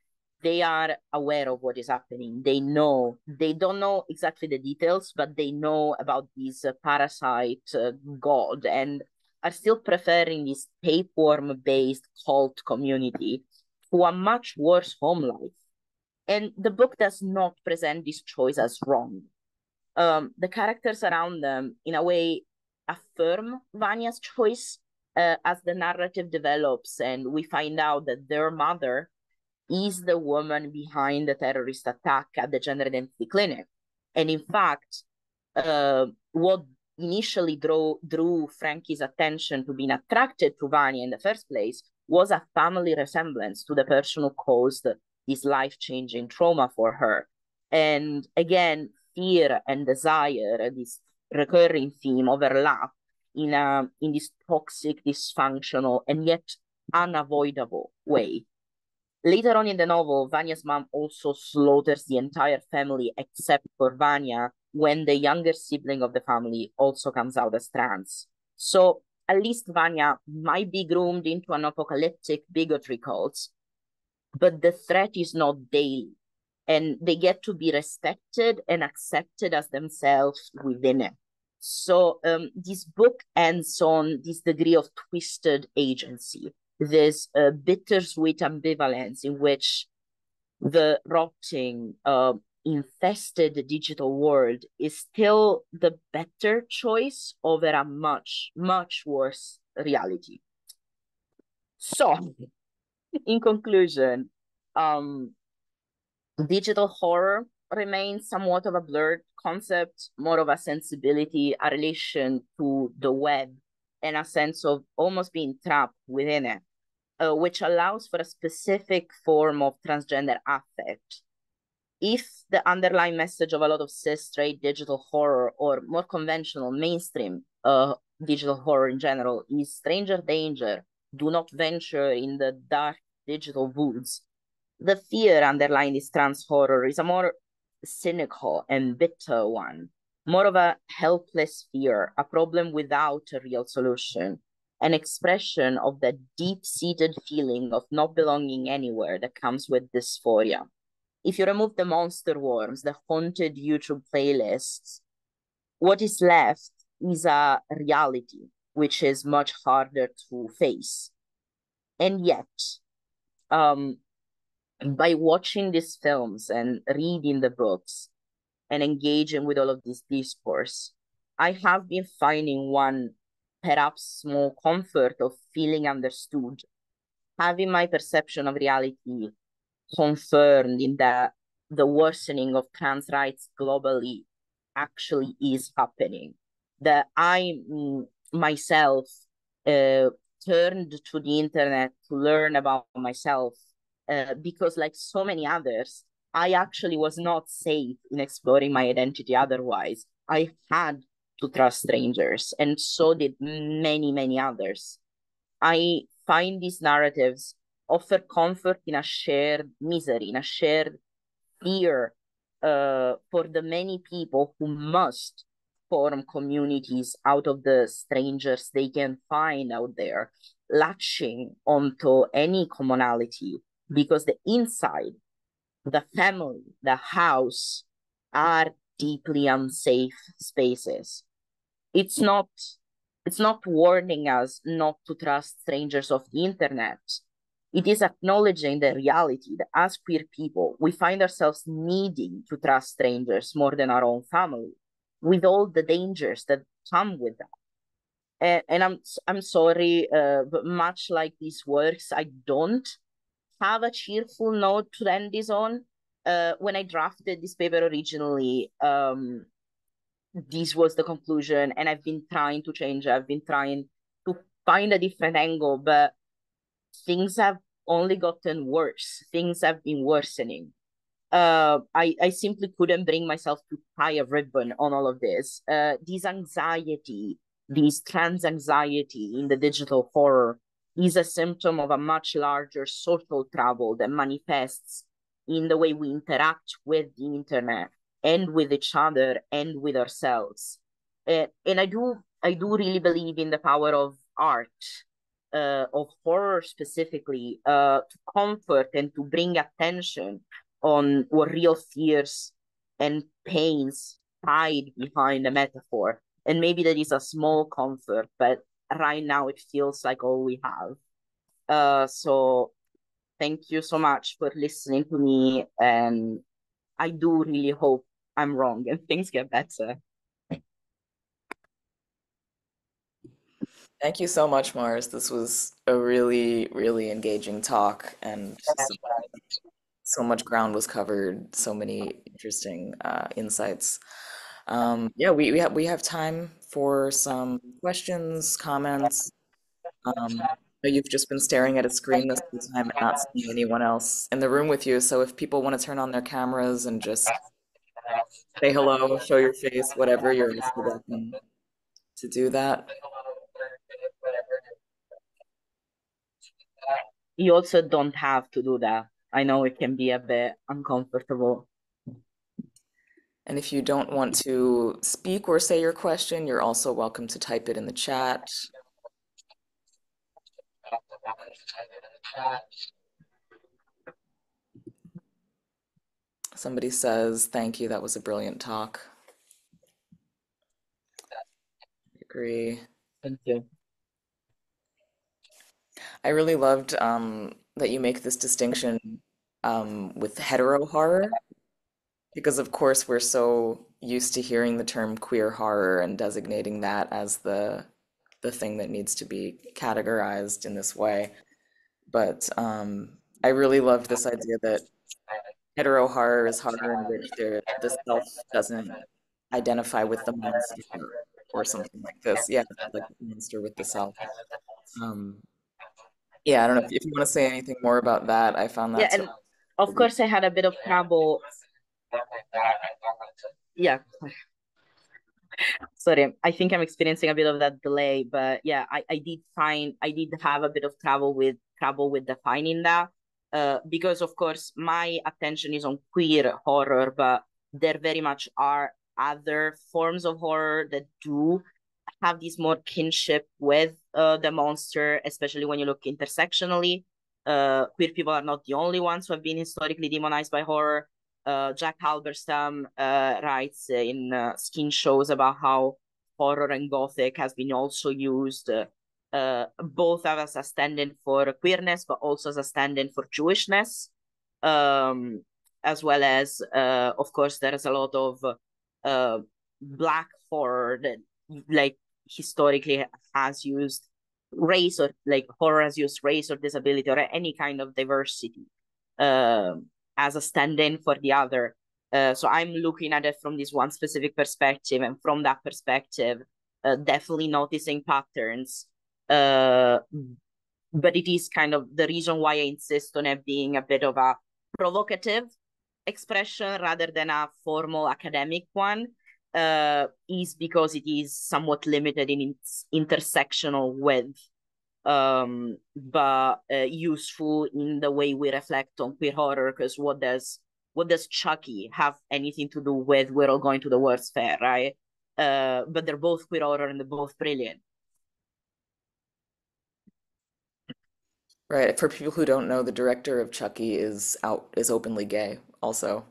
they are aware of what is happening. They know, they don't know exactly the details, but they know about this uh, parasite uh, god. And are still preferring this tapeworm based cult community to a much worse home life. And the book does not present this choice as wrong. Um, the characters around them, in a way, affirm Vanya's choice uh, as the narrative develops, and we find out that their mother is the woman behind the terrorist attack at the gender identity clinic. And in fact, uh, what initially drew, drew Frankie's attention to being attracted to Vanya in the first place was a family resemblance to the person who caused this life changing trauma for her. And again, fear and desire, this recurring theme, overlap in a in this toxic, dysfunctional, and yet unavoidable way. Later on in the novel, Vanya's mom also slaughters the entire family except for Vanya when the younger sibling of the family also comes out as trans. So at least Vanya might be groomed into an apocalyptic bigotry cult, but the threat is not daily, and they get to be respected and accepted as themselves within it. So um, this book ends on this degree of twisted agency, this uh, bittersweet ambivalence in which the rotting, uh, infested digital world is still the better choice over a much, much worse reality. So, <laughs> in conclusion, um, digital horror remains somewhat of a blurred concept, more of a sensibility, a relation to the web, and a sense of almost being trapped within it, uh, which allows for a specific form of transgender affect. If the underlying message of a lot of cis straight digital horror or more conventional mainstream uh, digital horror in general is stranger danger do not venture in the dark digital woods. The fear underlying this trans horror is a more cynical and bitter one more of a helpless fear a problem without a real solution an expression of that deep-seated feeling of not belonging anywhere that comes with dysphoria if you remove the monster worms, the haunted YouTube playlists, what is left is a reality which is much harder to face. And yet, um, by watching these films and reading the books and engaging with all of this discourse, I have been finding one perhaps small comfort of feeling understood, having my perception of reality confirmed in that the worsening of trans rights globally actually is happening. That I mm, myself uh, turned to the internet to learn about myself uh, because, like so many others, I actually was not safe in exploring my identity otherwise. I had to trust strangers, and so did many, many others. I find these narratives offer comfort in a shared misery, in a shared fear uh, for the many people who must form communities out of the strangers they can find out there, latching onto any commonality because the inside, the family, the house are deeply unsafe spaces. It's not it's not warning us not to trust strangers of the internet it is acknowledging the reality that as queer people, we find ourselves needing to trust strangers more than our own family, with all the dangers that come with that. And, and I'm I'm sorry, uh, but much like these works, I don't have a cheerful note to end this on. Uh, when I drafted this paper originally, um, this was the conclusion, and I've been trying to change. I've been trying to find a different angle, but things have only gotten worse. Things have been worsening. Uh, I, I simply couldn't bring myself to tie a ribbon on all of this. Uh, this anxiety, this trans anxiety in the digital horror is a symptom of a much larger social trouble that manifests in the way we interact with the internet and with each other and with ourselves. Uh, and I do I do really believe in the power of art uh, of horror specifically uh, to comfort and to bring attention on what real fears and pains hide behind a metaphor. And maybe that is a small comfort, but right now it feels like all we have. Uh, so thank you so much for listening to me, and I do really hope I'm wrong and <laughs> things get better. Thank you so much, Mars. This was a really, really engaging talk, and so, so much ground was covered, so many interesting uh, insights. Um, yeah, we, we have we have time for some questions, comments. Um, you've just been staring at a screen this whole time and not seeing anyone else in the room with you. So if people want to turn on their cameras and just say hello, show your face, whatever, you're welcome to do that. You also don't have to do that. I know it can be a bit uncomfortable. And if you don't want to speak or say your question, you're also welcome to type it in the chat. Somebody says, thank you, that was a brilliant talk. I agree. Thank you. I really loved um, that you make this distinction um, with hetero horror, because of course we're so used to hearing the term queer horror and designating that as the the thing that needs to be categorized in this way. But um, I really loved this idea that hetero horror is horror in which the self doesn't identify with the monster or something like this. Yeah, like the monster with the self. Um, yeah, I don't know if, if you want to say anything more about that. I found that. Yeah, and of course I had a bit of trouble. Yeah. Sorry, I think I'm experiencing a bit of that delay, but yeah, I, I did find I did have a bit of trouble with trouble with defining that. Uh, because of course my attention is on queer horror, but there very much are other forms of horror that do have this more kinship with uh, the monster, especially when you look intersectionally. Uh, queer people are not the only ones who have been historically demonized by horror. Uh, Jack Halberstam uh, writes in uh, Skin shows about how horror and gothic has been also used uh, both as a stand-in for queerness, but also as a stand-in for Jewishness, um, as well as, uh, of course, there is a lot of uh, black horror that, like, historically has used race or like horror has used race or disability or any kind of diversity. Uh, as a stand-in for the other. Uh, so I'm looking at it from this one specific perspective, and from that perspective, uh, definitely noticing patterns. Uh, but it is kind of the reason why I insist on it being a bit of a provocative expression rather than a formal academic one uh, is because it is somewhat limited in its intersectional width, um, but uh, useful in the way we reflect on queer horror. Because what does what does Chucky have anything to do with We're All Going to the World's Fair, right? Uh, but they're both queer horror and they're both brilliant. Right. For people who don't know, the director of Chucky is out is openly gay also.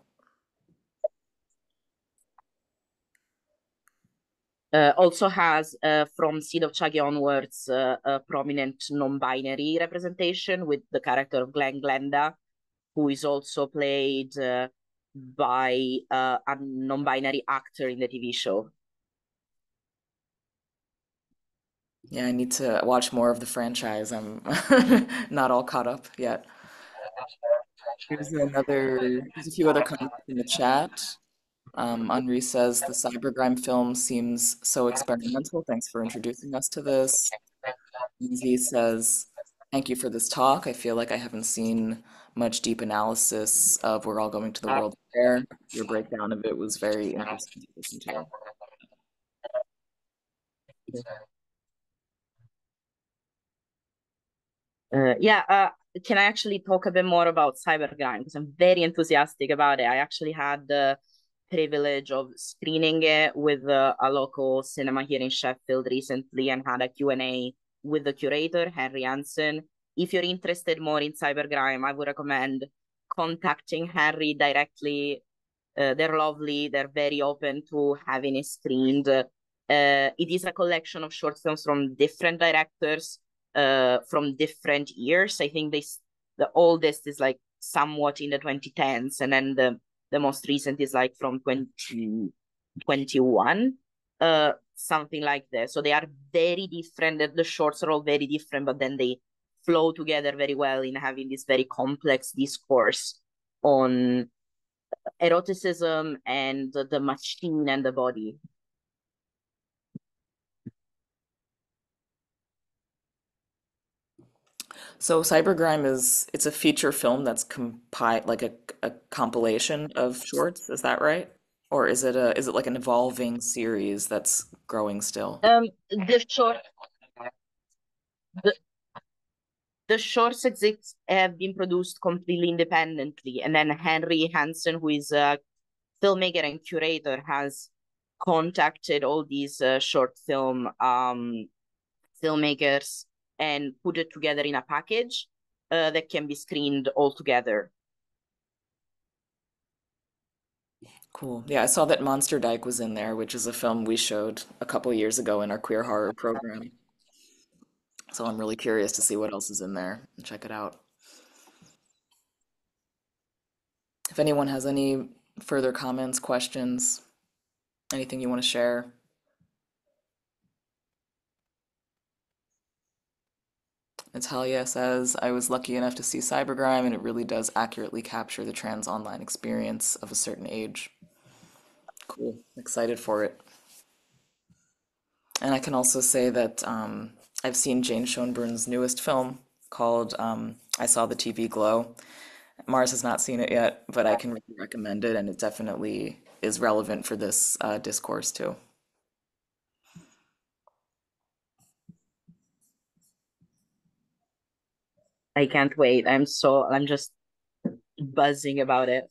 Uh, also has uh, from Seed of Chucky onwards uh, a prominent non-binary representation with the character of Glenn Glenda, who is also played uh, by uh, a non-binary actor in the TV show. Yeah, I need to watch more of the franchise. I'm <laughs> not all caught up yet. Here's another, there's a few other comments in the chat. Um, Henri says the Cybergrime film seems so experimental. Thanks for introducing us to this. Easy says, thank you for this talk. I feel like I haven't seen much deep analysis of We're All Going to the World Fair. Your breakdown of it was very interesting to listen to. Uh, yeah, uh, can I actually talk a bit more about Cybergrime? Because I'm very enthusiastic about it. I actually had the privilege of screening it with a local cinema here in Sheffield recently and had a Q&A with the curator, Henry Hansen. If you're interested more in Cybergrime, I would recommend contacting Henry directly. Uh, they're lovely. They're very open to having it screened. Uh, it is a collection of short films from different directors uh, from different years. I think they the oldest is like somewhat in the 2010s, and then the the most recent is like from 2021, uh, something like that. So they are very different. The, the shorts are all very different, but then they flow together very well in having this very complex discourse on eroticism and the machine and the body. So Cybergrime is it's a feature film that's compiled like a, a compilation of shorts, is that right? Or is it a is it like an evolving series that's growing still? Um, the short the, the shorts exist have been produced completely independently, and then Henry Hansen, who is a filmmaker and curator, has contacted all these uh, short film um, filmmakers and put it together in a package uh, that can be screened all together. Cool. Yeah, I saw that Monster Dyke was in there, which is a film we showed a couple years ago in our queer horror program. So I'm really curious to see what else is in there and check it out. If anyone has any further comments, questions, anything you want to share. Natalia says, I was lucky enough to see Cybergrime, and it really does accurately capture the trans online experience of a certain age. Cool. Excited for it. And I can also say that um, I've seen Jane Schoenbrun's newest film called um, I Saw the TV Glow. Mars has not seen it yet, but I can really recommend it, and it definitely is relevant for this uh, discourse too. I can't wait. I'm so I'm just buzzing about it.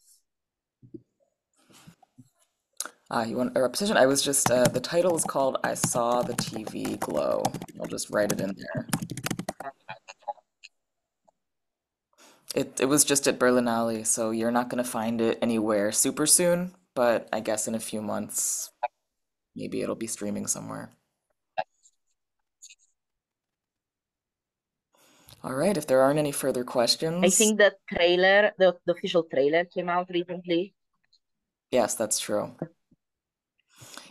Uh, you want a repetition? I was just uh, the title is called I Saw the TV Glow. I'll just write it in there. It it was just at Berlinale, so you're not gonna find it anywhere super soon, but I guess in a few months, maybe it'll be streaming somewhere. All right, if there aren't any further questions, I think the trailer, the, the official trailer came out recently. yes, that's true.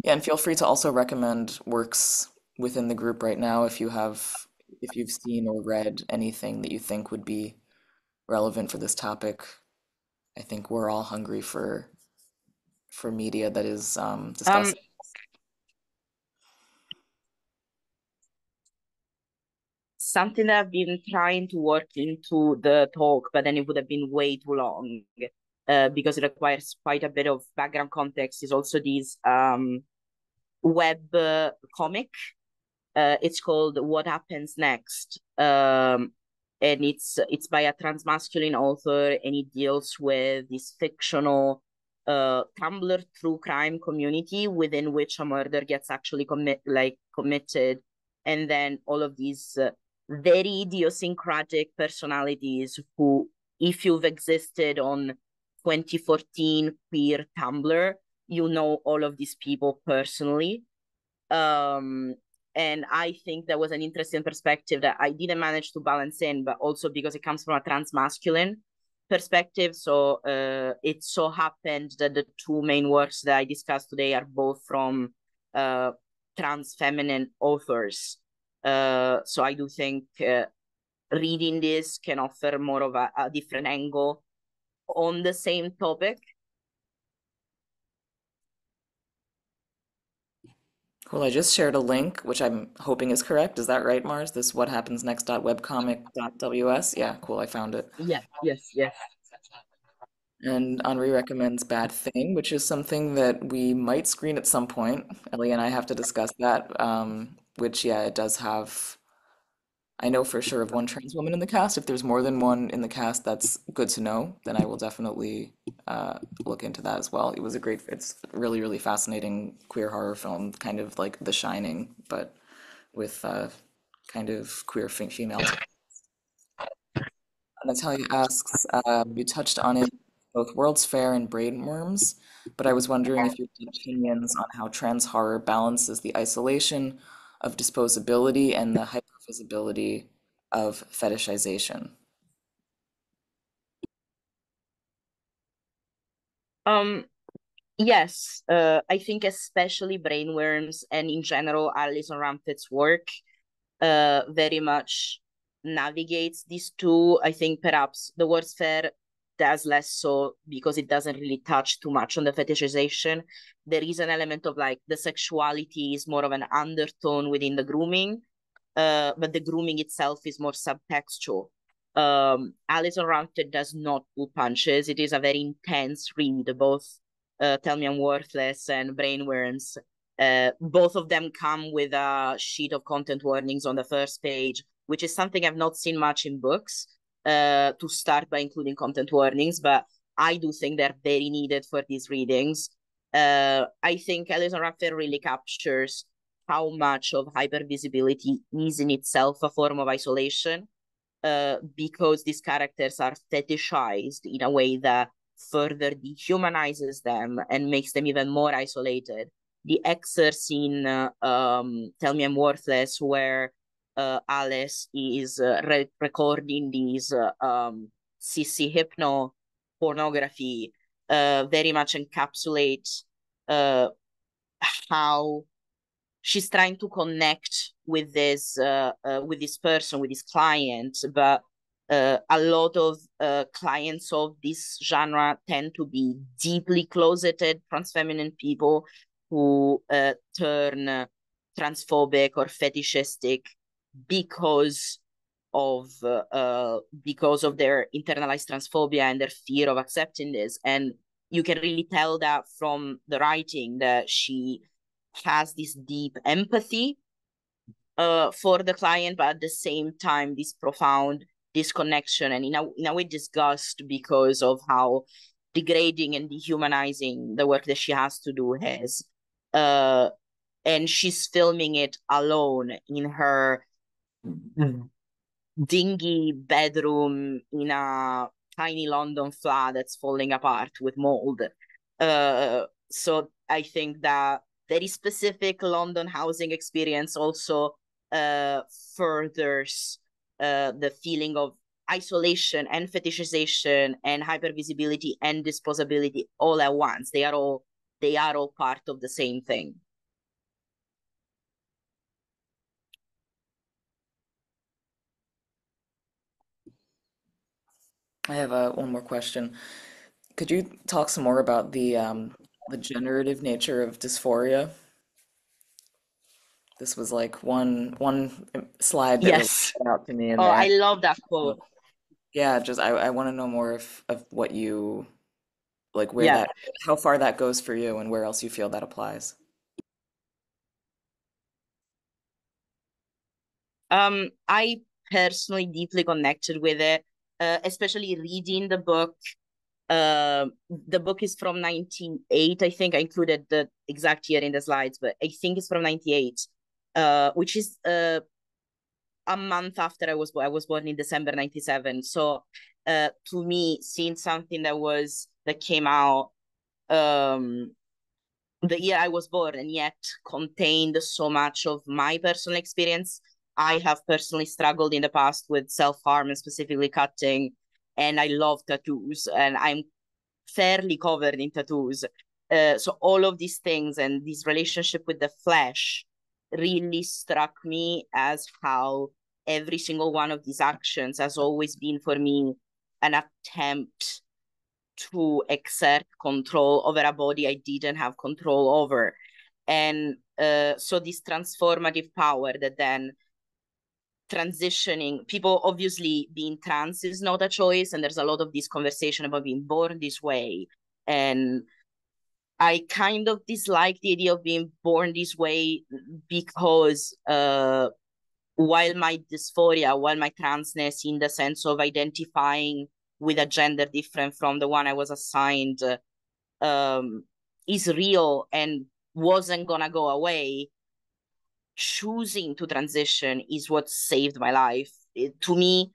Yeah, and feel free to also recommend works within the group right now if you have if you've seen or read anything that you think would be relevant for this topic. I think we're all hungry for for media that is um, Um, something that I've been trying to work into the talk, but then it would have been way too long, uh, because it requires quite a bit of background context, is also this um web uh, comic. Uh, it's called What Happens Next. Um, and it's it's by a transmasculine author, and it deals with this fictional uh Tumblr true crime community within which a murder gets actually commit like committed, and then all of these uh, very idiosyncratic personalities who, if you've existed on 2014 queer Tumblr, you know all of these people personally. Um, and I think that was an interesting perspective that I didn't manage to balance in, but also because it comes from a trans masculine perspective. So uh, it so happened that the two main works that I discussed today are both from uh, trans feminine authors. Uh, so I do think uh, reading this can offer more of a, a different angle on the same topic. Cool. I just shared a link, which I'm hoping is correct. Is that right, Mars? This what happens next dot webcomic.ws? Yeah, cool. I found it. Yeah, yes, yes. And Henri recommends Bad Thing, which is something that we might screen at some point. Ellie and I have to discuss that. Um, which, yeah, it does have. I know for sure of one trans woman in the cast. If there's more than one in the cast, that's good to know. Then I will definitely uh, look into that as well. It was a great, it's really, really fascinating queer horror film, kind of like The Shining, but with uh, kind of queer fe- female. Natalia asks, uh, you touched on it both World's Fair and Brainwyrms, but I was wondering if you had opinions on how trans horror balances the isolation of disposability and the hypervisibility of fetishization. Um, yes, uh, I think especially Brainwyrms and in general Alison Rumfitt's work uh, very much navigates these two. I think perhaps the World's Fair does less so because it doesn't really touch too much on the fetishization. There is an element of like the sexuality is more of an undertone within the grooming, uh, but the grooming itself is more subtextual. Um, Alison Rumfitt does not pull punches. It is a very intense read, both uh, Tell Me I'm Worthless and Brainwyrms. Uh, both of them come with a sheet of content warnings on the first page, which is something I've not seen much in books uh, to start by including content warnings, but I do think they're very needed for these readings. Uh, I think Alison Rumfitt really captures how much of hypervisibility is in itself a form of isolation uh, because these characters are fetishized in a way that further dehumanizes them and makes them even more isolated. The excerpt in uh, um, Tell Me I'm Worthless, where Alice is uh, re recording these uh, um, sissy hypno pornography uh, very much encapsulate uh, how she's trying to connect with this uh, uh, with this person with this client but uh, a lot of uh, clients of this genre tend to be deeply closeted trans feminine people who uh, turn transphobic or fetishistic because of uh, because of their internalized transphobia and their fear of accepting this. And you can really tell that from the writing that she has this deep empathy uh, for the client but at the same time this profound disconnection and in a, in a way disgust because of how degrading and dehumanizing the work that she has to do has uh, and she's filming it alone in her dingy bedroom in a tiny London flat that's falling apart with mold. Uh, so I think that very specific London housing experience also uh, furthers uh, the feeling of isolation and fetishization and hypervisibility and disposability all at once. They are all they are all part of the same thing. I have uh, one more question. Could you talk some more about the um, the generative nature of dysphoria? This was like one one slide that Yes. out to me Oh, I love that quote. Yeah, just I, I want to know more of, of what you like where Yeah. that how far that goes for you and where else you feel that applies. Um, I personally deeply connected with it, uh, especially reading the book. Uh, the book is from 1908, I think. I included the exact year in the slides, but I think it's from 98, uh, which is uh, a month after I was born. I was born in December 97. So uh, to me, seeing something that was that came out um the year I was born and yet contained so much of my personal experience. I have personally struggled in the past with self-harm and specifically cutting, and I love tattoos, and I'm fairly covered in tattoos. Uh, so all of these things and this relationship with the flesh really struck me as how every single one of these actions has always been for me an attempt to exert control over a body I didn't have control over. And uh, so this transformative power that then transitioning. People obviously being trans is not a choice and there's a lot of this conversation about being born this way. And i kind of dislike the idea of being born this way because uh while my dysphoria while my transness in the sense of identifying with a gender different from the one i was assigned um is real and wasn't gonna go away choosing to transition is what saved my life. It, to me,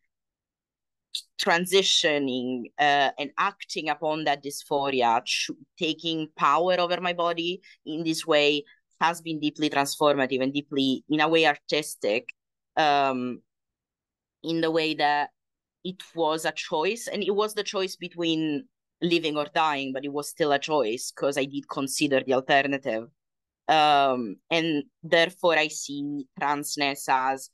transitioning uh, and acting upon that dysphoria, taking power over my body in this way has been deeply transformative and deeply, in a way, artistic. Um, in the way that it was a choice, and it was the choice between living or dying, but it was still a choice because I did consider the alternative. Um, and therefore, I see transness as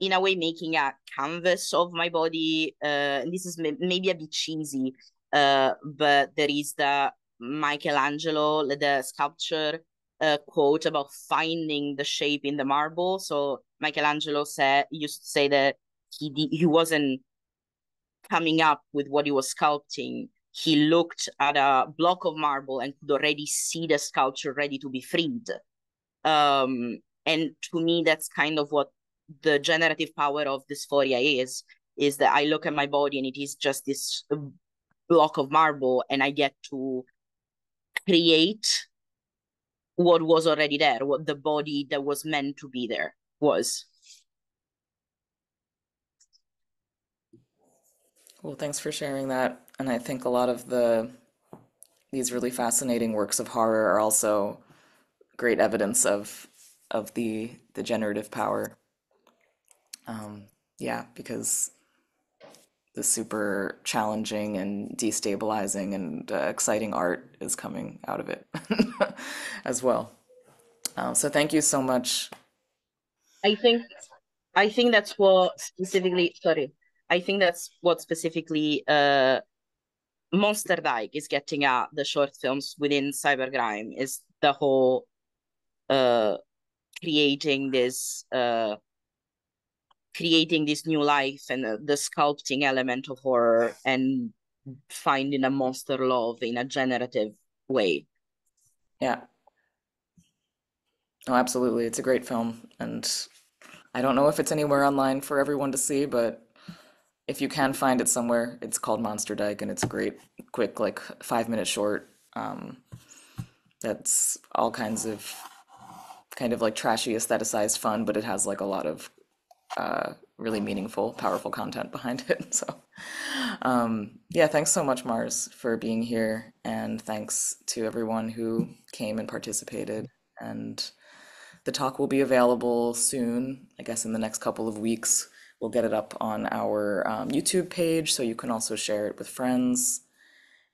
in a way making a canvas of my body. Uh, this is maybe a bit cheesy, uh, but there is the Michelangelo, the sculpture uh, quote about finding the shape in the marble. So Michelangelo said used to say that he he wasn't coming up with what he was sculpting. He looked at a block of marble and could already see the sculpture ready to be freed. Um, and to me, that's kind of what the generative power of dysphoria is is that I look at my body and it is just this block of marble and I get to create what was already there, what the body that was meant to be there was. Well, thanks for sharing that. And I think a lot of the these really fascinating works of horror are also great evidence of of the the generative power um, yeah, because the super challenging and destabilizing and uh, exciting art is coming out of it <laughs> as well. Um, so thank you so much. I think I think that's what specifically sorry. I think that's what specifically uh Monsterdijk is getting at the short films within cybergrime is the whole uh creating this uh creating this new life and uh, the sculpting element of horror and finding a monster love in a generative way. Yeah. Oh, absolutely. It's a great film. And I don't know if it's anywhere online for everyone to see, but if you can find it somewhere, it's called Monsterdijk and it's a great, quick, like five minute short. Um, that's all kinds of kind of like trashy, aestheticized fun, but it has like a lot of uh, really meaningful, powerful content behind it. <laughs> So, um, yeah, thanks so much, Mars, for being here. And thanks to everyone who came and participated. And the talk will be available soon, I guess in the next couple of weeks. We'll get it up on our um, YouTube page so you can also share it with friends.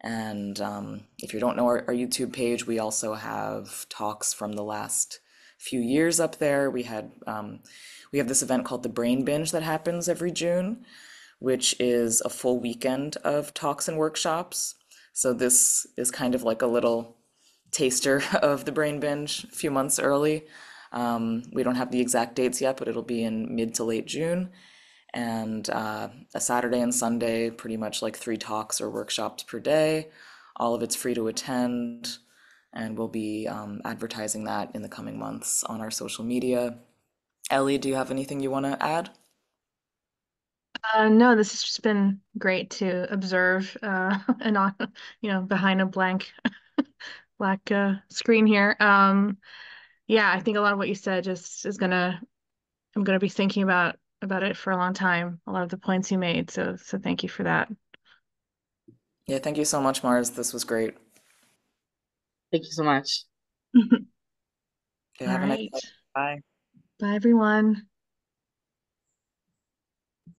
And um, if you don't know our, our YouTube page, we also have talks from the last few years up there. We had um, we have this event called the Brain Binge that happens every June, which is a full weekend of talks and workshops. So this is kind of like a little taster <laughs> of the Brain Binge a few months early. Um, we don't have the exact dates yet, but it'll be in mid to late June. And uh, a Saturday and Sunday, pretty much like three talks or workshops per day. All of it's free to attend and we'll be um, advertising that in the coming months on our social media. Ellie, do you have anything you want to add? Uh, no, this has just been great to observe uh, <laughs> and on, you know, behind a blank <laughs> black uh, screen here. Um, yeah, I think a lot of what you said just is gonna, I'm gonna be thinking about about it for a long time. A lot of the points you made, so so thank you for that. Yeah, thank you so much, Mars. This was great. Thank you so much. <laughs> Okay, have a nice. Bye. Bye, everyone.